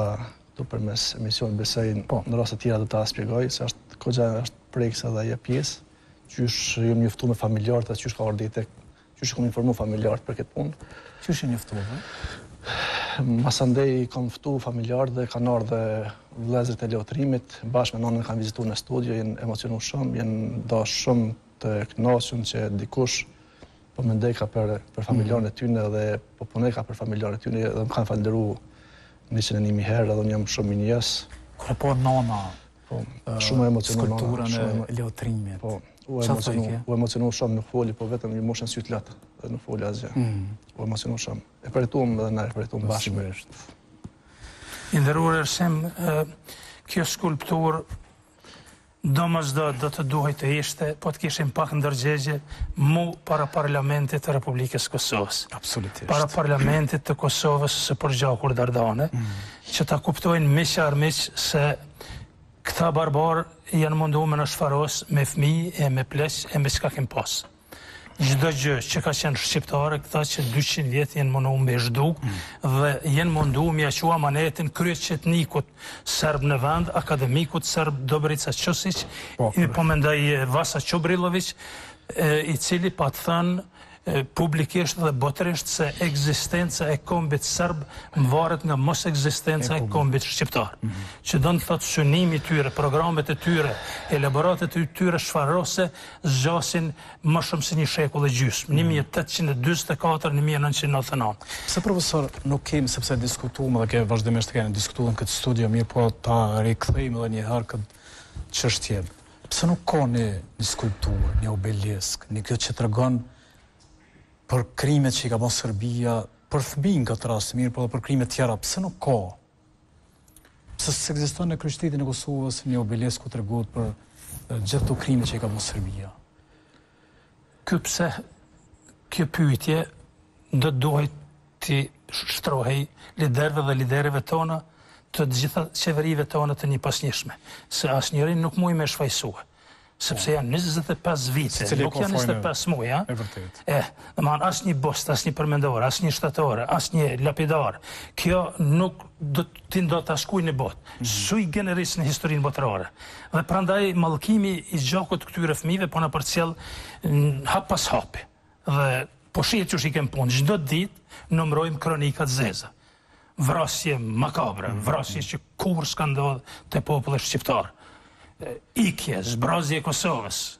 të përmes emision besoj po. në raste të tjera do ta shpjegoj se është goxha është prekëse edhe ajo pjesë qysh jemi njoftu me familjarët qysh ka ardh deri te Qysh i kam informu familjarët për këtë punë? Qysh jemi njoftu? Masandej i kam ftu familjarët dhe kanë ardh vllezërit e Leotrimit, bashkë me nonën kanë vizitu në studio, janë emocionu shumë, janë nda shumë të knaqun që dikush po mendojka për, për familjarin e tyne dhe po punojka për familjarin e tyne dhe më kanë falënderu njëqind e një mijë herë dhe unë jam shumë mirënjohës. Kur e pa nona, Po, shumë u emocionu nona. Skulpturën e Leotrimit. Po, u emocionu, u emocionu shumë, nuk foli, po vetëm iu mbushën sytë lot, dhe nuk foli asgjë. Mm. U emocionu shumë. E përjetuam dhe na e përjetuam po, bashkë. Sigurisht. I nderuar Arsim, kjo skulpturë domosdo do të duhej të ishte, po të kishim pak ndërgjegje, mu para parlamentit të Republikës Kosovës. Absolutisht. Para parlamentit të Kosovës së përgjakur dardane, mm. që ta kuptojnë miq e armiq se Këta barbarë janë mundu me na shfaros me fmi e me pleq e me çka kemi pas. Çdo gjë që ka qenë shqiptare, këta që 200 vjet janë mundu me e zhduk mm. dhe janë mundu me ia çu amanetin kryeçetnikut serb në vend, akademikut serb Dobrica Qosiq, po, po mendoj Vasa Çubrilloviq, i cili pat thënë publikisht dhe botërisht se ekzistenca e kombit serb varet nga mosekzistenca e kombit shqiptar. Mhm. Që do në thotë synimi i tyre, programet e tyre, elaboratet e tyre shfarosëse zgjasin më shumë se një shekull e gjysmë, 1824-1999. Mhm. Pse profesor nuk kemi, sepse diskutum edhe ke vazhdimisht kemi diskutuar në këtë studio, mirëpo ta rikëthejmë dhe njëherë këtë çështje. Pse nuk ka një një skulpturë, një obelisk, një kjo që tregon për krimet që i ka bërë Serbia, për fëmijë në këtë rast, mirëpo edhe për krimet tjera, pse nuk ka? Pse s'ekziston në kryeqytetin e Kosovës një obelisk ku tregohet për gjithë këto krime që i ka bërë Serbia? Ky pse kjo pyetje do duhej t'i shtrohej liderëve dhe lidereve tona të të gjitha qeverive tona të njëpasnjëshme, se asnjërin nuk mujë me shfajsue, sepse po. janë 25 vite, nuk janë 25 muaj, a? E vërtetë. E, dhe mos me pasë asnjë bust, asnjë përmendore, asnjë shtatore, asnjë lapidar, kjo nuk do t'i ndodhte askujt në botë. Mm -hmm. Sui generis në historinë botërore. Dhe prandaj mallkimi i gjakut të këtyre fëmijëve po na përcjell hap pas hapi. Dhe po shihet qysh i kem punët çdo ditë numrojmë kronika të zeza. Vrasje makabre, mm -hmm. vrasje që kurrë s'ka ndodhë te populli shqiptar. Ikje, zbrazje e Kosovës,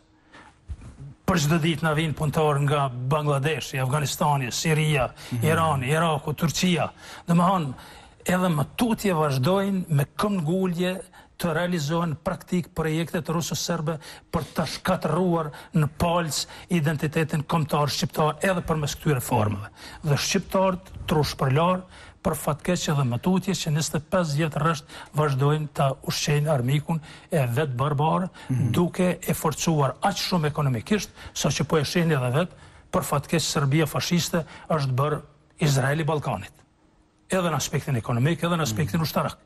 Për çdo ditë na vijnë punëtorë nga Bangladeshi, Afganistani, Siria, mhm. Irani, Iraku, Turqia. Domethënë, edhe më tutje vazhdojnë me këmbëngulje të realizohen praktikë projektet ruso-serbe për ta shkatërruar në palcë identitetin kombëtar shqiptar edhe përmes këtyre formave. Dhe shqiptarët trushpërlarë, për fat të keq edhe më tutje që 25 vjet rresht vazhdojnë ta ushqejnë armikun e vet barbar, duke e forcuar aq shumë ekonomikisht, saqë po e shihni edhe vetë, për fat të keq Serbia fashiste është bërë Izraeli i Ballkanit. Edhe në aspektin ekonomik, edhe në aspektin mm. ushtarak.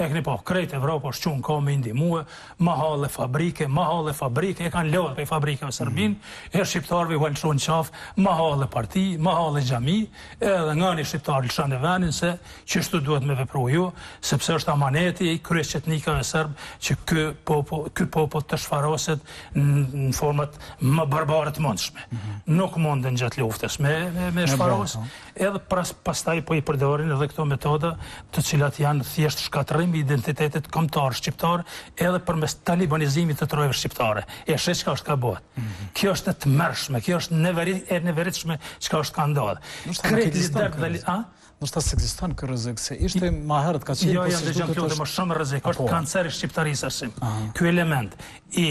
E keni pa, krejt Evropa është çu n'kamë me i ndihmue, mahallë fabrikë, mahallë fabrikë, e kanë lodhë prej fabrikave Serbinë, mm. e shqiptarëve jua lëshun n'qafë, mahallë parti, mahallë xhami, Edhe ngani shqiptarë, lëshone vendin se qeshtu duhet me vepru ju, sepse është amaneti i kryeçetnikave serbë që ky popull, ky popull të shfaroset në format më barbare të mundshme. Mhm. Nuk mundën gjatë luftës me, me, me shfarosë, po. edhe pas, pastaj po i përdorin edhe këto metoda të cilat janë thjesht shkatërrim i identitetit kombëtar shqiptar edhe përmes talibanizimit të trojeve shqiptare. E sheh çka është ka bëhet. Mhm. Kjo është e tmerrshme, kjo është e neveritshme çka është ka ndodhë. Kretë i dërë dhe li... Nashta s'ekziston ky rrezik, se ishte ma herët ka qenë... Jo, po jo, dhe gjënë klote, më shumë rrezik, është po. kancer i shqiptarisë Arsim. Kjo element i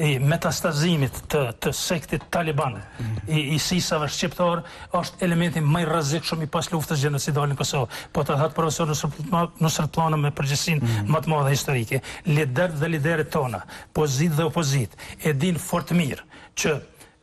i metastazimit të, të sektit taliban, mhm. i, ISIS-ave shqiptarë, është elementi më i rrezikshëm i pas luftës gjenocidale në Kosovë. Po të thotë profesor Nusret Pllana me përgjegjësinë mhm. më të madhe historike. Liderët dhe lideret tona, Pozitë dhe opozitë e dinë fort mirë që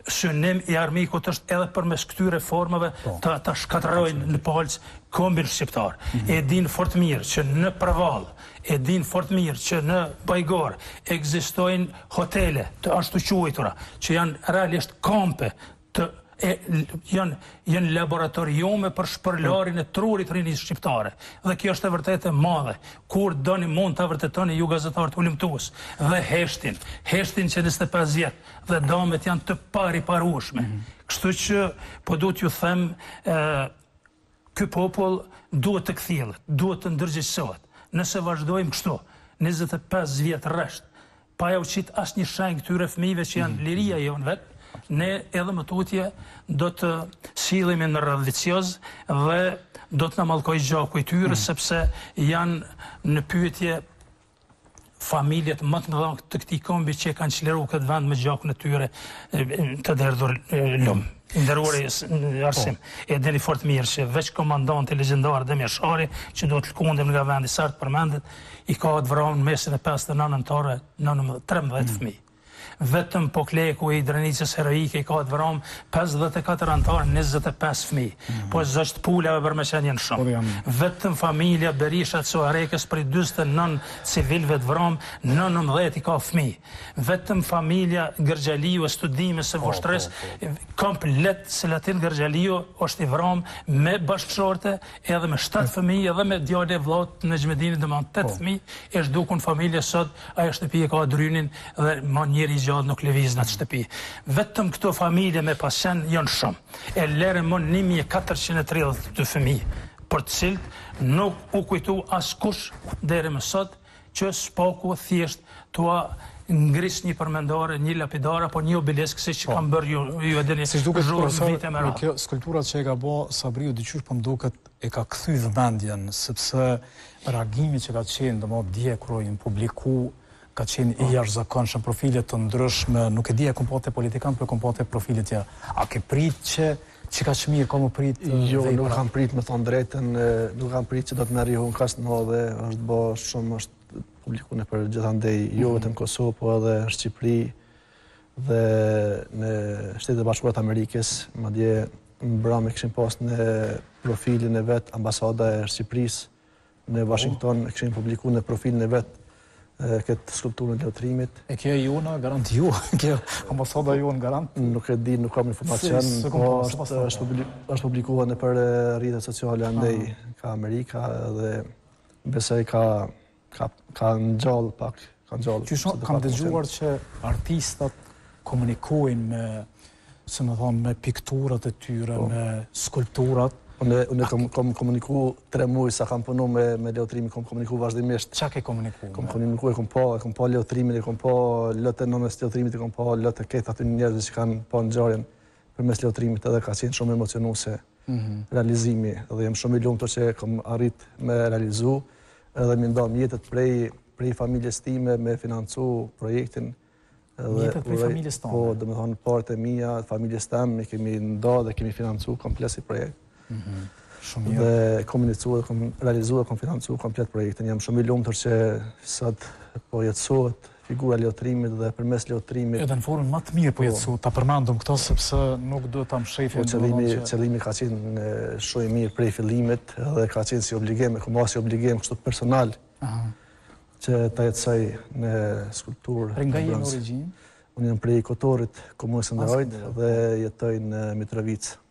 synim i armikut është edhe përmes këtyre formave ta ta shkatërrojnë në palcë kombin shqiptar. E dinë fort mirë që në Prevallë, e dinë fort mirë që në Bajgor ekzistojnë hotele të ashtuquajtura që janë realisht kampe të e janë janë laboratoriume për shpërlarjen e trurit të rinisë shqiptare. Dhe kjo është e vërtetë e madhe. Kur doni mund ta vërtetoni ju gazetarët hulumtues dhe heshtin, heshtin që 25 vjet dhe damet janë të pariparueshme. Mhm. Kështu që po duhet ju them ë Ky popull duhet të kthjellet, duhet të ndërgjegjësohet. Nëse vazhdojmë kështu, njëzet e pesë vjet rresht, pa jau qit asnjë shenjë këtyre fëmijëve që janë liria jonë vet, ne edhe më tutje do të sillemi në rreth vicioz dhe do të na mallkojë gjaku i tyre sepse janë në pyetje familjet më të mëdha të këtij kombi që e kanë çliruar këtë vend me gjakun e tyre të derdhur lum. I nderuari Arsim, po. e dini fort mirë se veç komandanti legjendar Adem Jashari, që duhet të lëkundim nga vendi sa herë t'përmendet, i ka të vramë në mesin e 59 anëtarëve, 19 mm. fëmijë. Vetëm Pokleku i Drenicës heroike i ka të vramë pesëdhjetë e katër anëtarë njëzet e pesë fëmijë. Po zështë pulave bërë me qenë janë shumë. Vetëm familja Berisha e Suharekës prej dyzet e nëntë civilëve të vramë, nëntëmbëdhjetë i ka fëmijë. Vetëm familja Gërxhaliu e Studimës së Vushtrrisë komplet Selatin Gërxhaliu është i vramë me bashkëshorte edhe me shtatë fëmijë edhe me djalin e vëllaut të Nexhmedinit domethënë tetë fëmijë e zhdukun familja sot Ajo shtëpi e ka drynin dhe ma njeri i gjallë nuk lëviz në atë shtëpi. Vetëm këto familje me pas qenë janë shumë. E lëre më 1432 fëmijë, për të cilët nuk u kujtu askush deri më sot që së paku thjesht t'ua ngrisë një përmendore, një lapidar apo një obelisk siç po. kam bërë, ju e dini, shumë vite me radhë. Kjo skulptura që e ka bë Sabriu diqysh po më duket e ka kthy vëmendjen sepse reagimi që ka qenë domethënë dje kur u publiku ka qenë i jashtëzakonshëm, profile të ndryshme, nuk e di e kom pa te politikanë, po kom pa te profile tjera. A ke prit që që kaq mirë ka me u prit Jo, nuk kam prit me thon drejtën, nuk kam prit që do të marrë jehonë kaq të madhe është bë shumë është publiku nëpër gjithandej jo vetëm Kosovë, po edhe Shqipëri. dhe në Shtetet e Bashkuara të Amerikës, madje mbrëmë e kishin pas në profilin e vet ambasada e Shqipërisë në Washington, e kishin publikuar në profilin e vet këtë skulpturën e Leutrimit. E kjo e jona garant jo, kjo ambasada e jonë garant? Nuk e di, nuk kam informacion, si, po është, është, është, publik, është publikuar nëpër rrjetet sociale, andej ah. ka Amerika dhe besoj ka Ka, ka ngjallë pak, ka ngjallë. Qysh kam dëgjuar që artistat komunikojnë me, si me thonë, me pikturat e tyre, po. me skulpturat. Unë, unë A... kom, kom komuniku tre mujë sa kam punu me, me Leutrimin, kom komuniku vazhdimisht. Çka ke komuniku? Kom komuniku, e kom pa, e kom pa Leutrimin, e kom pa lotët e nënës Leutrimit, e kom pa lotët e krejt atyre njerëzve që kanë pa ngjarjen. përmes Leutrimit edhe ka qenë shumë emocionuese realizimi dhe jam shumë i lumtur që kam arrit me realizu edhe mi nda mjetet prej prej familjes time me financu projektin mjetet prej familjes tonë po domethënë paret e mija familjes teme i kemi nda dhe kemi financu komplet si projekt Shumë mirë. Dhe kam inicuar, kam realizuar, kam financuar komplet projektin. Jam shumë i lumtur që sot po jetësohet figura e Leutrimit dhe përmes Leutrimit. Edhe në formën më të mirë po, po. jetësohet. Ta përmendëm këto sepse nuk duhet ta mshefim. Po qëllimi, që... qëllimi ka qenë shumë i mirë prej fillimit dhe ka qenë si obligim, e kam si obligim kështu personal. Aha. Që ta jetësoj në skulpturë. Për nga je me origjinë? Unë jam prej Kotorit, komunës Skenderajt dhe jetoj në Mitrovicë.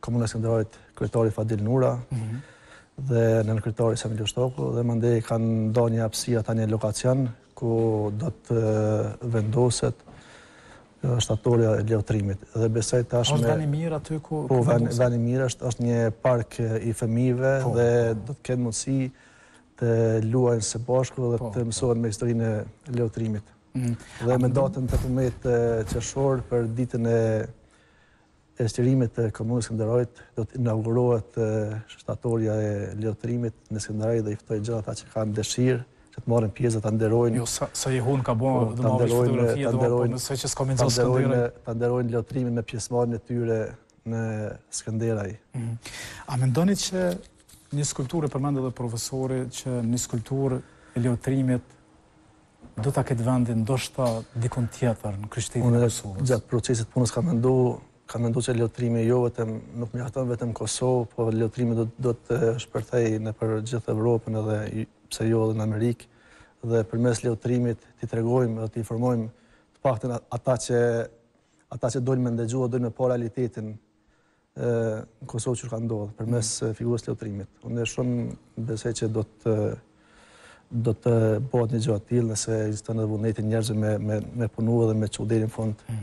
Komuna e Skenderajt, kryetari Fadil Nura dhe nënkryetari Sami Lushtaku dhe mandej kanë nda një hapësirë ata një lokacion ku do të vendoset shtatorja e Leutrimit. Dhe besoj tash me... Asht veni i mirë aty ku... Po, veni i mirë është, është një park i fëmijëve po. dhe do të kenë mundësi të luajnë së bashku dhe po. të mësohen me historinë e Leutrimit. Mm. Dhe me datën 18 qershor për ditën e e çlirimit të Komunës së Skenderajt do të inaugurohet shtatorja e Leutrimit në Skenderaj dhe i ftoj gjithë ata që kanë dëshirë që të marrin pjesë dhe ta nderojnë Jo, sa, sa jehonë ka bo, po, domethënë veç fotografia, domethënë po besoj që s'ka me na zënë Skënderaj. Ta nderojnë Leutrimin me pjesëmarrjen e tyre në Skënderaj. Mhm. A mendoni që një skulpturë e përmendi edhe profesori që një skulpturë e Leutrimit Do ta ketë vendin ndoshta dikund tjetër në kryeqytetin e Kosovës. Unë gjatë procesit të punës kam mendu, kam mendu që Leutrimi jo vetëm nuk mjafton vetëm Kosovë, po Leutrimi do do të shpërthej nëpër gjithë Evropën edhe pse jo edhe në Amerikë dhe përmes Leutrimit t'i tregojmë dhe t'i informojmë të paktën ata që ata që dojnë me ndëgju dhe dojnë me pa realitetin në Kosovë që ka ndodhë, përmes mm. figurës të Leutrimit. Unë shumë besoj që do të do të bëhet një gja e tillë nëse ekziston edhe vullneti i njerëzve me, me, me punu edhe me çu deri n'fund. Mm.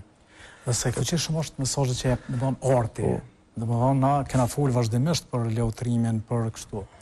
Dhe se i fuqishëm është mesazhi që jep domethonë arti, po. domethonë na kena fol vazhdimisht për Leutrimin, për kështu.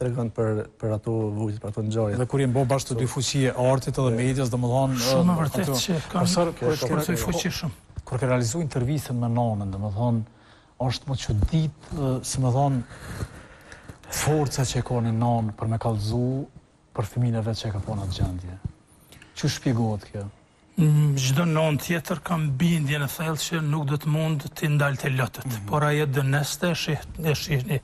tregon për për ato vujtje, për ato ngjarje. Edhe kur jenë bo bashkë të dy fuqia e artit edhe medias, domethënë shumë e vërtetë që kanë për po të po po fuqishëm. Kur ke realizuar intervistën me nënën, domethënë është me u çudit, si me thonë, forca që e ka një nënë për me kallëzu për fëmijën e vet që e ka pa n'atë gjendje. Qysh shpjegohet kjo? Çdo non tjetër kam bindjen e thellë që nuk do të mund t'i ndalte lotët, mm -hmm. por ajo dëneste e shih e shihni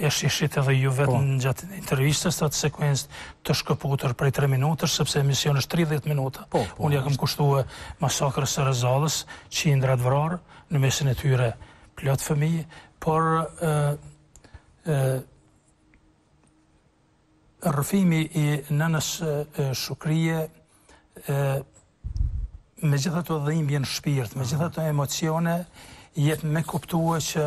e shihshit edhe ju vetë po. në gjatë intervistës atë sekuencë të shkëputur prej 3 minutësh sepse emisioni është 30 minuta. Po, po, Unë ia kam kushtuar masakrës së Rezallës, qindra të vrarë në mesin e tyre plot fëmijë, por ë ë Rrëfimi i nënës Shukrije me gjithë ato dhimbje në shpirt, me gjithë ato emocione, jep me kuptua që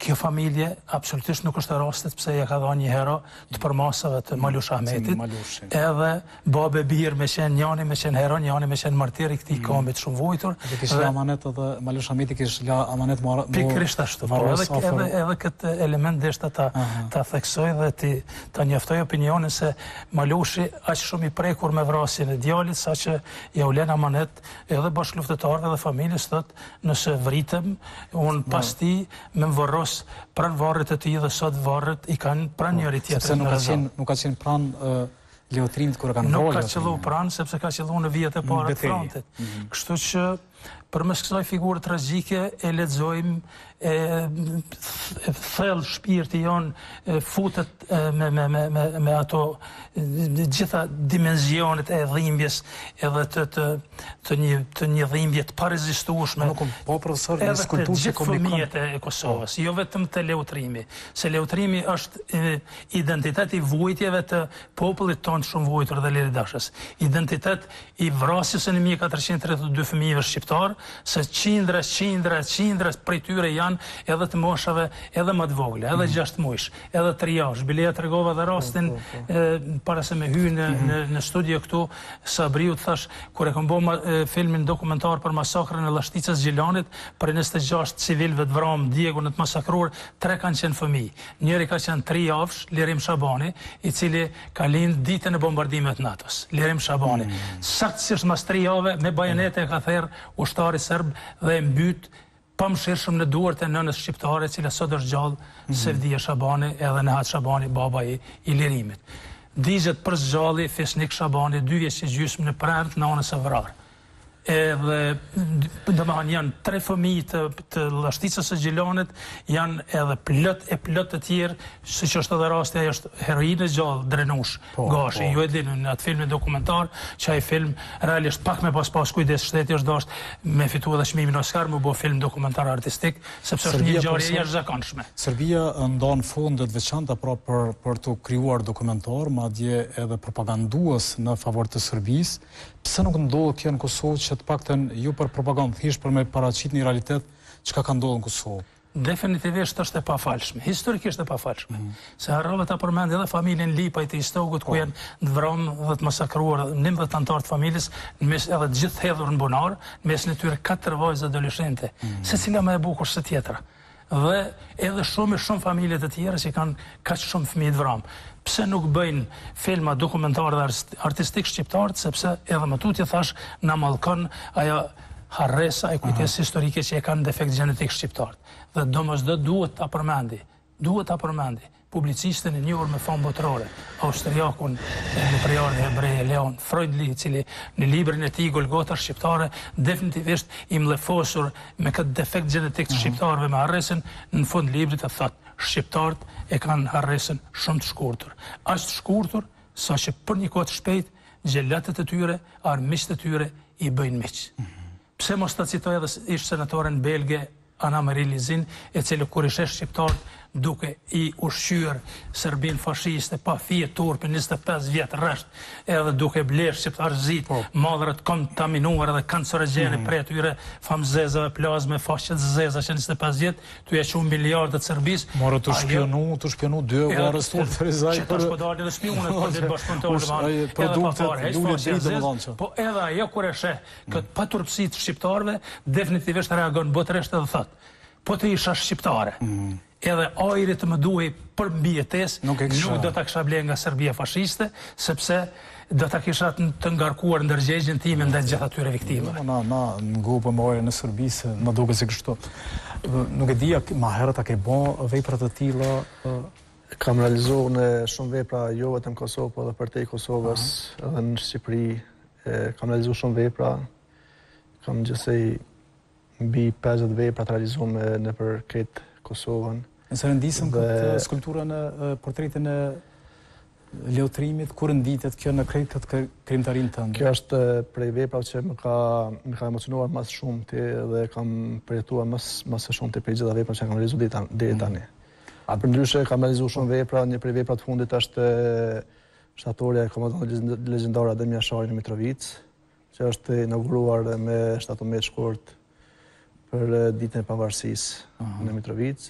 kjo familje absolutisht nuk është rastësi pse ia ka dhan një hero të përmasave të Malush Ahmetit, edhe Babë e bir me qenë njani me qenë hero njani me qenë martir i këtij kombi të shumë vujtur dhe kish la amanet edhe Malush Ahmeti kish la amanet pikërisht ashtu po edhe edhe edhe këtë element deshta ta ta theksoj dhe ta ta njoftoj opinionin se Malushi aq shumë i prekur me vrasjen e djalit saqë jau lën amanet edhe bashkëluftëtarëve dhe familjes thotë nëse vritem unë pas tij me m'vorros pranë varrit të tij dhe sot varret i kanë pranë po, njëri tjetrin sepse nuk ka qenë nuk ka qenë pranë Leutrimit kur e kanë vrarë. Nuk ka qëllu pranë sepse ka qëllu në vijat e para të frontit. Mhm. Kështu që përmes kësaj figure tragjike e lexojmë e thellë shpirti jonë futet me me me me me ato të gjitha dimensionet e dhimbjes edhe të të të një të një dhimbje të parezistueshme. Nuk po profesor në skulpturë të komunikon me Kosovës, jo vetëm te Leutrimi, se Leutrimi është Identitet i vuajtjeve të popullit tonë të shumëvuajtur dhe liridashës. Identitet i vrasjes së një mijë e katërqind e tridhjetë e dy fëmijëve shqiptarë, se qindra e qindra e qindra prej tyre janë edhe të moshave edhe më të vogla, edhe gjashtë muajsh, edhe tri javësh. Bile ja tregova dhe rastin para se me hy në studio këtu, Sabriut thash, kur e kam bo filmin dokumentar për masakrën e Llashticës Gjilanit, prej njëzet e gjashtë civilëve të vramë, djegur dhe të masakruar, tre kanë qenë fëmijë. Njëri ka qenë tri javësh, Lirim Shabani, i cili ka lindë ditën e bombardimeve të NATO-s. Lirim Shabani. Mm. Saktësisht mas tri javëve me bajonete e ka therë ushtari serb dhe e mbyt pamëshirshëm në duart e nënës shqiptare, e cila sot është gjallë, mm. Sevdije Shabani, edhe Nehat Shabani, baba i, i Lirimit. Digjet për s'gjalli Fisnik Shabani, dy vjeç e gjysmë në prehër të nënës së vrarë. edhe domethënë janë tre fëmijë të, të Llashticës së Gjilanit, janë edhe plot e plot të tjerë, siç është edhe rasti ai është heroinë gjallë Drenush po, Gashi, po. ju e dini në atë filmin dokumentar, që ai film realisht pak me pas pas kujdes shteti është dashur me fituar edhe çmimin Oscar, me bo film dokumentar artistik, sepse është një ngjarje e jashtëzakonshme. Serbia ndan fonde të veçanta pra për për të krijuar dokumentar, madje edhe propagandues në favor të Serbisë. Pse nuk ndodh kjo në Kosovë që të paktën jo për propagandë, thjesht për me paraqit një realitet çka ka ndodhur në Kosovë. Definitivisht është e pafalshme, historikisht e pafalshme, se harrova ta përmend edhe familjen Lipaj të Istogut ku janë të vramë dhe të masakruar njëmbëdhjetë anëtarë të familjes, në mes edhe të gjithë hedhur në bunar, në mesin e tyre katër vajza adoleshente, secila më e bukur se tjetra. Dhe edhe shumë e shumë familje të tjera që kanë kaq shumë fëmijë të vramë. Pse nuk bëjnë filma dokumentarë dhe artistikë shqiptarët, sepse edhe më tutje thashë na mallkon ajo harresa e kujtesës historike që e kanë defekt gjenetik shqiptarët. Dhe domosdo duhet ta përmendi, duhet ta përmendi. publicistin e njohur me famë botërore, austriakun me prejardhje hebreje Leon Freudli, i cili në librin e tij Golgota shqiptare definitivisht i mllefosur me këtë defekt gjenetik të mhm. shqiptarëve me harresën, në fund librit e thotë, shqiptarët e kanë harresën shumë të shkurtër. Aq të shkurtër sa që për një kohë të shpejtë xhelatët e tyre, armiqtë e tyre i bëjnë miq. Mhm. Pse mos të citoj edhe ish-senatoren belge Anna-Marie Lizin, e cila kur i sheh shqiptarët duke e ushqyer Serbinë fashiste pa fije turpi njëzet e pesë vjet rresht, edhe duke blerë shqiptarët e zi, mallra të kontaminuara dhe kancerogjene prej atyre famëzezave plazma faqe të zeza që njëzet e pesë vjet, tu ja çu miliardat Serbisë, More tu shpionu, tu shpionu dje u arrestuan Ferizaj për Që tash po dalin dhe shpiunët, për ditë bashkëpunëtorë domethënë, edhe pa parë, hiç faqe e zezë, po edhe ajo kur e sheh Këtë paturpësi të shqiptarëve definitivisht reagoj botërisht dhe them, po të isha shqiptare, edhe ajri i saj të më duhej për mbijetesë, nuk do ta kisha ble nga Serbia fashiste, sepse do ta kisha të ngarkuar ndërgjegjen time ndaj të gjithë atyre viktimave. Na na ngop me ajër në Serbi se më duket se kështu. Nuk e di a ma herët a ke bë vepra të tilla? Kam realizu shumë vepra jo vetëm në Kosovë, por edhe përtej Kosovës, edhe në Shqipëri, Kam realizu shumë vepra. Kam gjithsej mbi 50 vepra të realizuara nëpër këtë Kosovën. Nëse rendisim dhe... këtë skulpturën e portretin e Leotrimit, ku renditet kjo në krejt këtë krijimtarinë tënde? Kjo është prej veprave që më ka, më ka emocionuar më së shumti dhe kam përjetuar më së, më së shumti prej gjitha veprave që kam realizu deri tani. Mm. A përndryshe kam realizu shumë vepra, një prej veprave të fundit është Shtatorja e komandantit legjendar Adem Jashari në Mitrovicë, që është inauguruar me 17 shkurt për ditën e pavarësisë në Mitrovicë.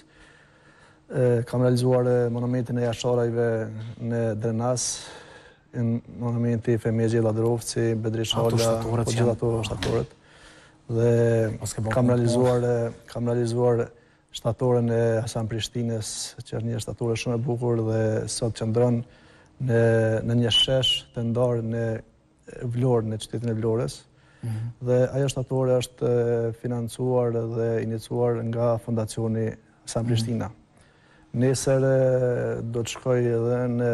Kam realizuar monumentin e Jasharajve në Drenas, monumentin e Fehmi e Xhevë Lladrovcit, Bedri Shala, po gjithë ato shtatoret. Dhe kam realizuar, kam realizuar shtatoren e Hasan Prishtinës, që është një shtatore shumë e bukur dhe sot qëndron në në një shesh të ndarë në Vlorë, në qytetin e Vlorës. Mm -hmm. Dhe ajo shtatore është financuar dhe inicuar nga Fondacioni Hasan mhm. Prishtina. Mm -hmm. Nesër do të shkoj edhe në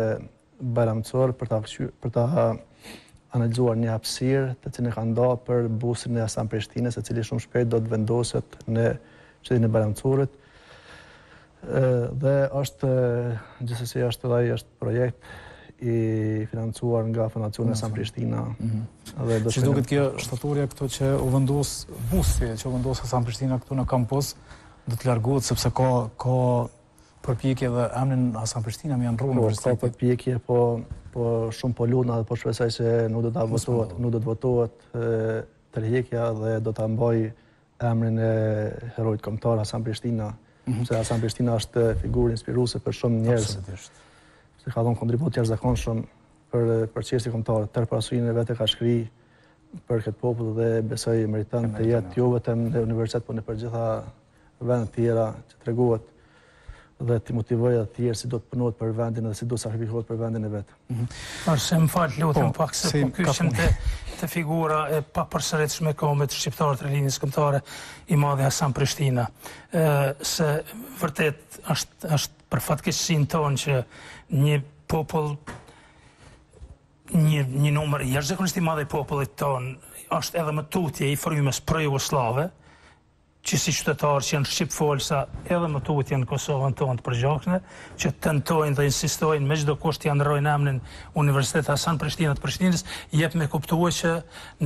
Bajram Curr për ta për ta analizuar një hapësirë të cilën e kanë nda për bustin e Hasan Prishtinës, i cili shumë shpejt do të vendoset në qytetin e Bajram Currit. Dhe është gjithsesi është edhe ai është projekt i financuar nga Fondacioni Hasan Prishtina. Mhm. Dhe po të duket kjo shtatorja këtu që u vendos busti që u vendos Hasan Prishtina këtu në kampus do të largohet sepse ka ka përpjekje edhe emrin Hasan Prishtina me ia ndërru universitetit. Po, ka përpjekje, po, po shumë po luhen dhe po shpresoj se nuk do të votohet, nuk do të votohet tërheqja dhe do ta mbajë emrin e heroit kombëtar Hasan Prishtina, mhm. se Hasan Prishtina është figurë inspiruse për shumë njerëz, se ka dhonë kontribut të jashtëzakonshëm për, për çështje kombëtare, tërë pasurinë e vet e ka shkri për këtë popull dhe besoj meriton të jetë jo vetëm në universitet, po nëpër gjitha vende të tjera që tregohet dhe të motivojë edhe të tjerë si do të punohet për vendin dhe si do të sakrifikohet për vendin e vet. Mhm. Po se më fal po, lutem pak se po ky është një figura e papërsëritshme kombit shqiptar të rilindjes kombëtare i madhi Hasan Prishtina. Ë se vërtet është është për fatkeqësinë tonë që një popull një një numër i jashtëzakonisht i madh i popullit tonë është edhe më tutje i frymës pro-jugosllave, që si qytetarë që janë shqipfolësa edhe më tutje në Kosovën tonë të përgjakur, që tentojnë dhe insistojnë me çdo kusht t'ia ndërrojnë emrin Universitet Hasan Prishtina të Prishtinës, jep me kuptue që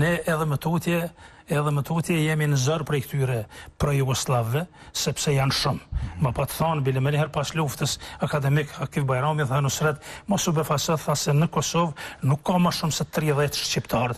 ne edhe më tutje, edhe më tutje jemi në zor prej këtyre projugosllavëve, sepse janë shumë. Më pat thënë bile menjëherë pas luftës akademik Hakif Bajrami, tha Nusret, mos u befaso, tha se në Kosovë nuk ka më shumë se tridhjetë shqiptarë,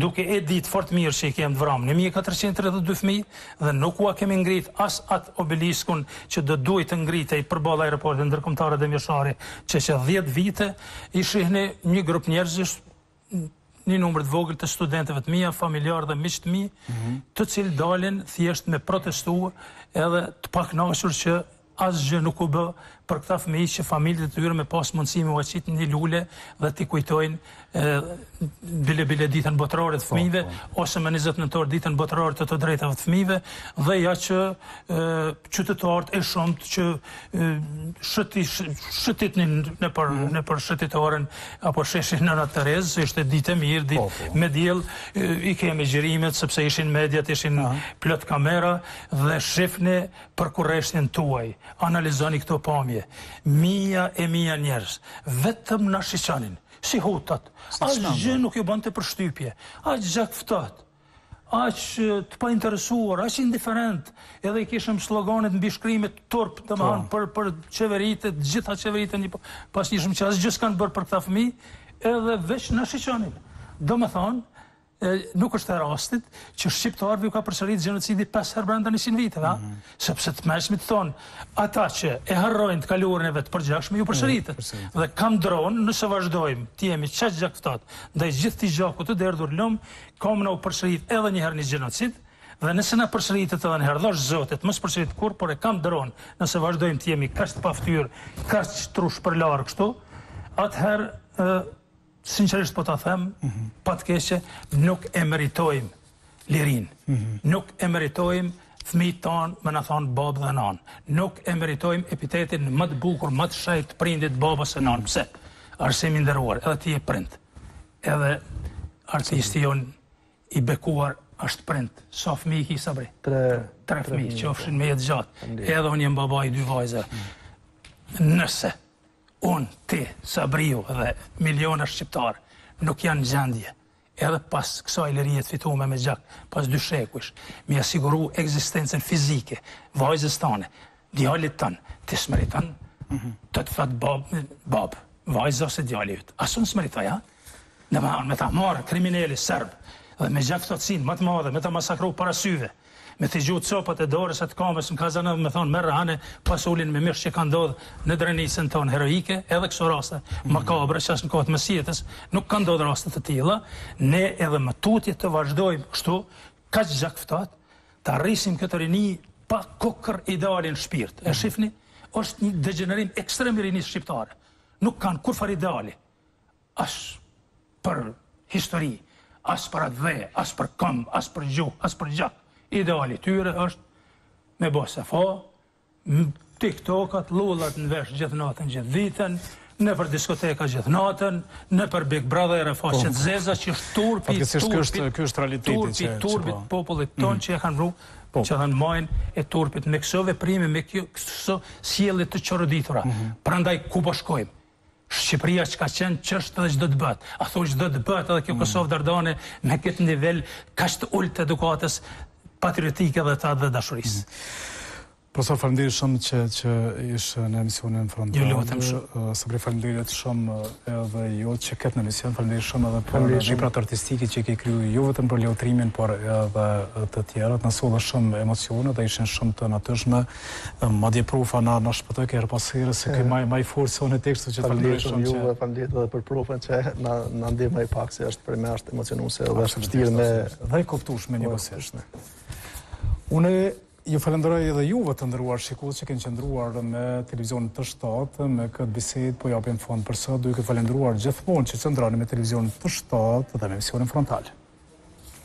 duke e ditë fort mirë që i kemë vramë një mijë e katërqind e tridhjetë e dy fëmijë dhe nuk ua kemi ngritë as atë obeliskun që do duhej të ngritej përballë Aeroportit Ndërkombëtar Adem Jashari që qe dhjetë vite i shihni një grup njerëzish një numër të vogël të studentëve të mia, familjarë dhe miq të mi, mhm. të cilët dalin thjesht me protestu edhe të pakënaqur që Asgjë nuk u bë për këta fëmijë që familjet e tyre me pas mundësi me ua qit një lule dhe t'i kujtojnë bile bile ditën botërore të po, fëmijëve po. ose më 20 nëntor ditën botërore të të drejtave të fëmijëve dhe ja që qytetarët e shumtë që shëti shëtitnin nëpër mm. nëpër shëtitoren apo sheshin Nëna Terezë ishte ditë e mirë ditë po, me diell i kemi xhirimet sepse ishin mediat ishin plot kamera dhe shifni për kurreshtjen tuaj, analizoni këto pamje, mijëra e mijëra njerëz, vetëm na shiqonin, si hutat, asgjë nuk ju bënte përshtypje, aq gjakftohtë, aq të painteresuar, aq indiferentë, edhe i kishëm sloganet mbishkrimet turp domethanë po. për, për qeveritë, të gjitha qeveritë një po, pas njëshme që asgjë s'kanë bërë për këta fëmi, edhe veç na shiqonin. Domethanë, e nuk është e rastit që shqiptarëve ju ka përsërit gjenocidi pesë herë brenda 100 viteve, mm -hmm. sepse të moçmit thonë, ata që e harrojnë të kaluarën e vet të përgjakshme ju përsëritet. Mm -hmm. Dhe kam dronë, nëse vazhdojmë, të jemi kaq gjakftohtë, ndaj gjithë atij gjaku të derdhur lumë, ka me na u përsërit edhe një herë një gjenocid. Dhe nëse na përsëritet edhe një herë, dhashtë Zoti, mos u përsërit kurrë, por e kam dronë, nëse vazhdojmë të jemi kaq të paftyrë, kaq trushpërlarë kështu, atëherë Sinqerisht po ta them, pa të keqe, nuk e meritojmë lirinë. Nuk e meritojmë fëmijët tanë me na thonë babë dhe nanë. Nuk e meritojmë epitetin më të bukur, më të shejtë të prindit, babë ose nanë. Pse? Arsim i nderuar, edhe ti je prind. Edhe artisti jonë i bekuar është prind. Sa fëmijë ki Sabri? Tre. Tre fëmijë, qofshin me jetë të gjatë. Edhe unë jam baba i dy vajzave. Nëse Unë, ti, Sabriu dhe miliona shqiptarë nuk janë në gjendje, edhe pas kësaj lirie të fitueme me gjak, pas dy shekujsh, m'ia siguru ekzistencën fizike vajzës tane, djalit tand, ti s'meriton të të thotë babë, babë, vajza ose djali yt. As unë s'meritoj, a? Në vend me ta marrë kriminelin serb dhe me gjakftohtësinë më të madhe me ta masakru para syve, me t'i gju copat e dorës e të kamës në kazan edhe me thonë merr hane pasulin me mish që ka ndodhë në Drenicën tonë heroike edhe këso raste makabre që as në kohë të mesjetës nuk kanë ndodhë raste të tilla, ne edhe më tutje të vazhdojmë kështu kaq gjakftohtë ta rrisim këtë rini pa kokërr ideali n'shpirt. E shifni, është një degjenerim ekstrem i rinisë shqiptare. Nuk kanë kurrfarë ideali. as për histori, as për atdhe, as për komb, as për gjuhë, as për gjak. Ideali tyre është me bo se fa, tiktokat, llullat në vesh gjithë natën, gjithë ditën, nëpër diskoteka gjithë natën, nëpër Big Brother e faqe të po. zeza që është turpi, turpi, turpi, turpi, po. popullit tonë mm. që e kanë vru, po. që kanë majën e turpit me këso veprime, me këso sjellje të çoroditura. Mhm. Prandaj ku po shkojmë? Shqipëria çka qenë, ç'është dhe ç'do të bëhet. A thua ç'do të bëhet edhe kjo mm. Kosovë Dardane me këtë nivel kaq të ulët të edukatës patriotike dhe atdhedashurisë. Mm. Profesor, faleminderit shumë që që ishe në emisionin frontal. Ju lutem shumë. Sabri faleminderit shumë edhe ju që ketë në emision, faleminderit shumë edhe për veprat artistike që i ke kriju jo vetëm për Leotrimin, por edhe të tjerët. Na solle shumë emocione dhe ishin shumë të natyrshme. Madje profa na na shpëtoi kah herë pas here se ky ma ma i fortë se unë tek stiqi falenderoj shumë që juve falenderoj edhe për profën që na na ndihmë më pak se është për mu është emocionuese dhe është vështirë me dhe e kuptueshme njëkohësisht. Unë ju falenderoj edhe juve të nderuar shikues që keni qëndruar me televizionin T shtatë me këtë bisedë po japim fund për sot duke falenderuar gjithmonë që qëndroni me televizionin T shtatë dhe me emisionin frontal.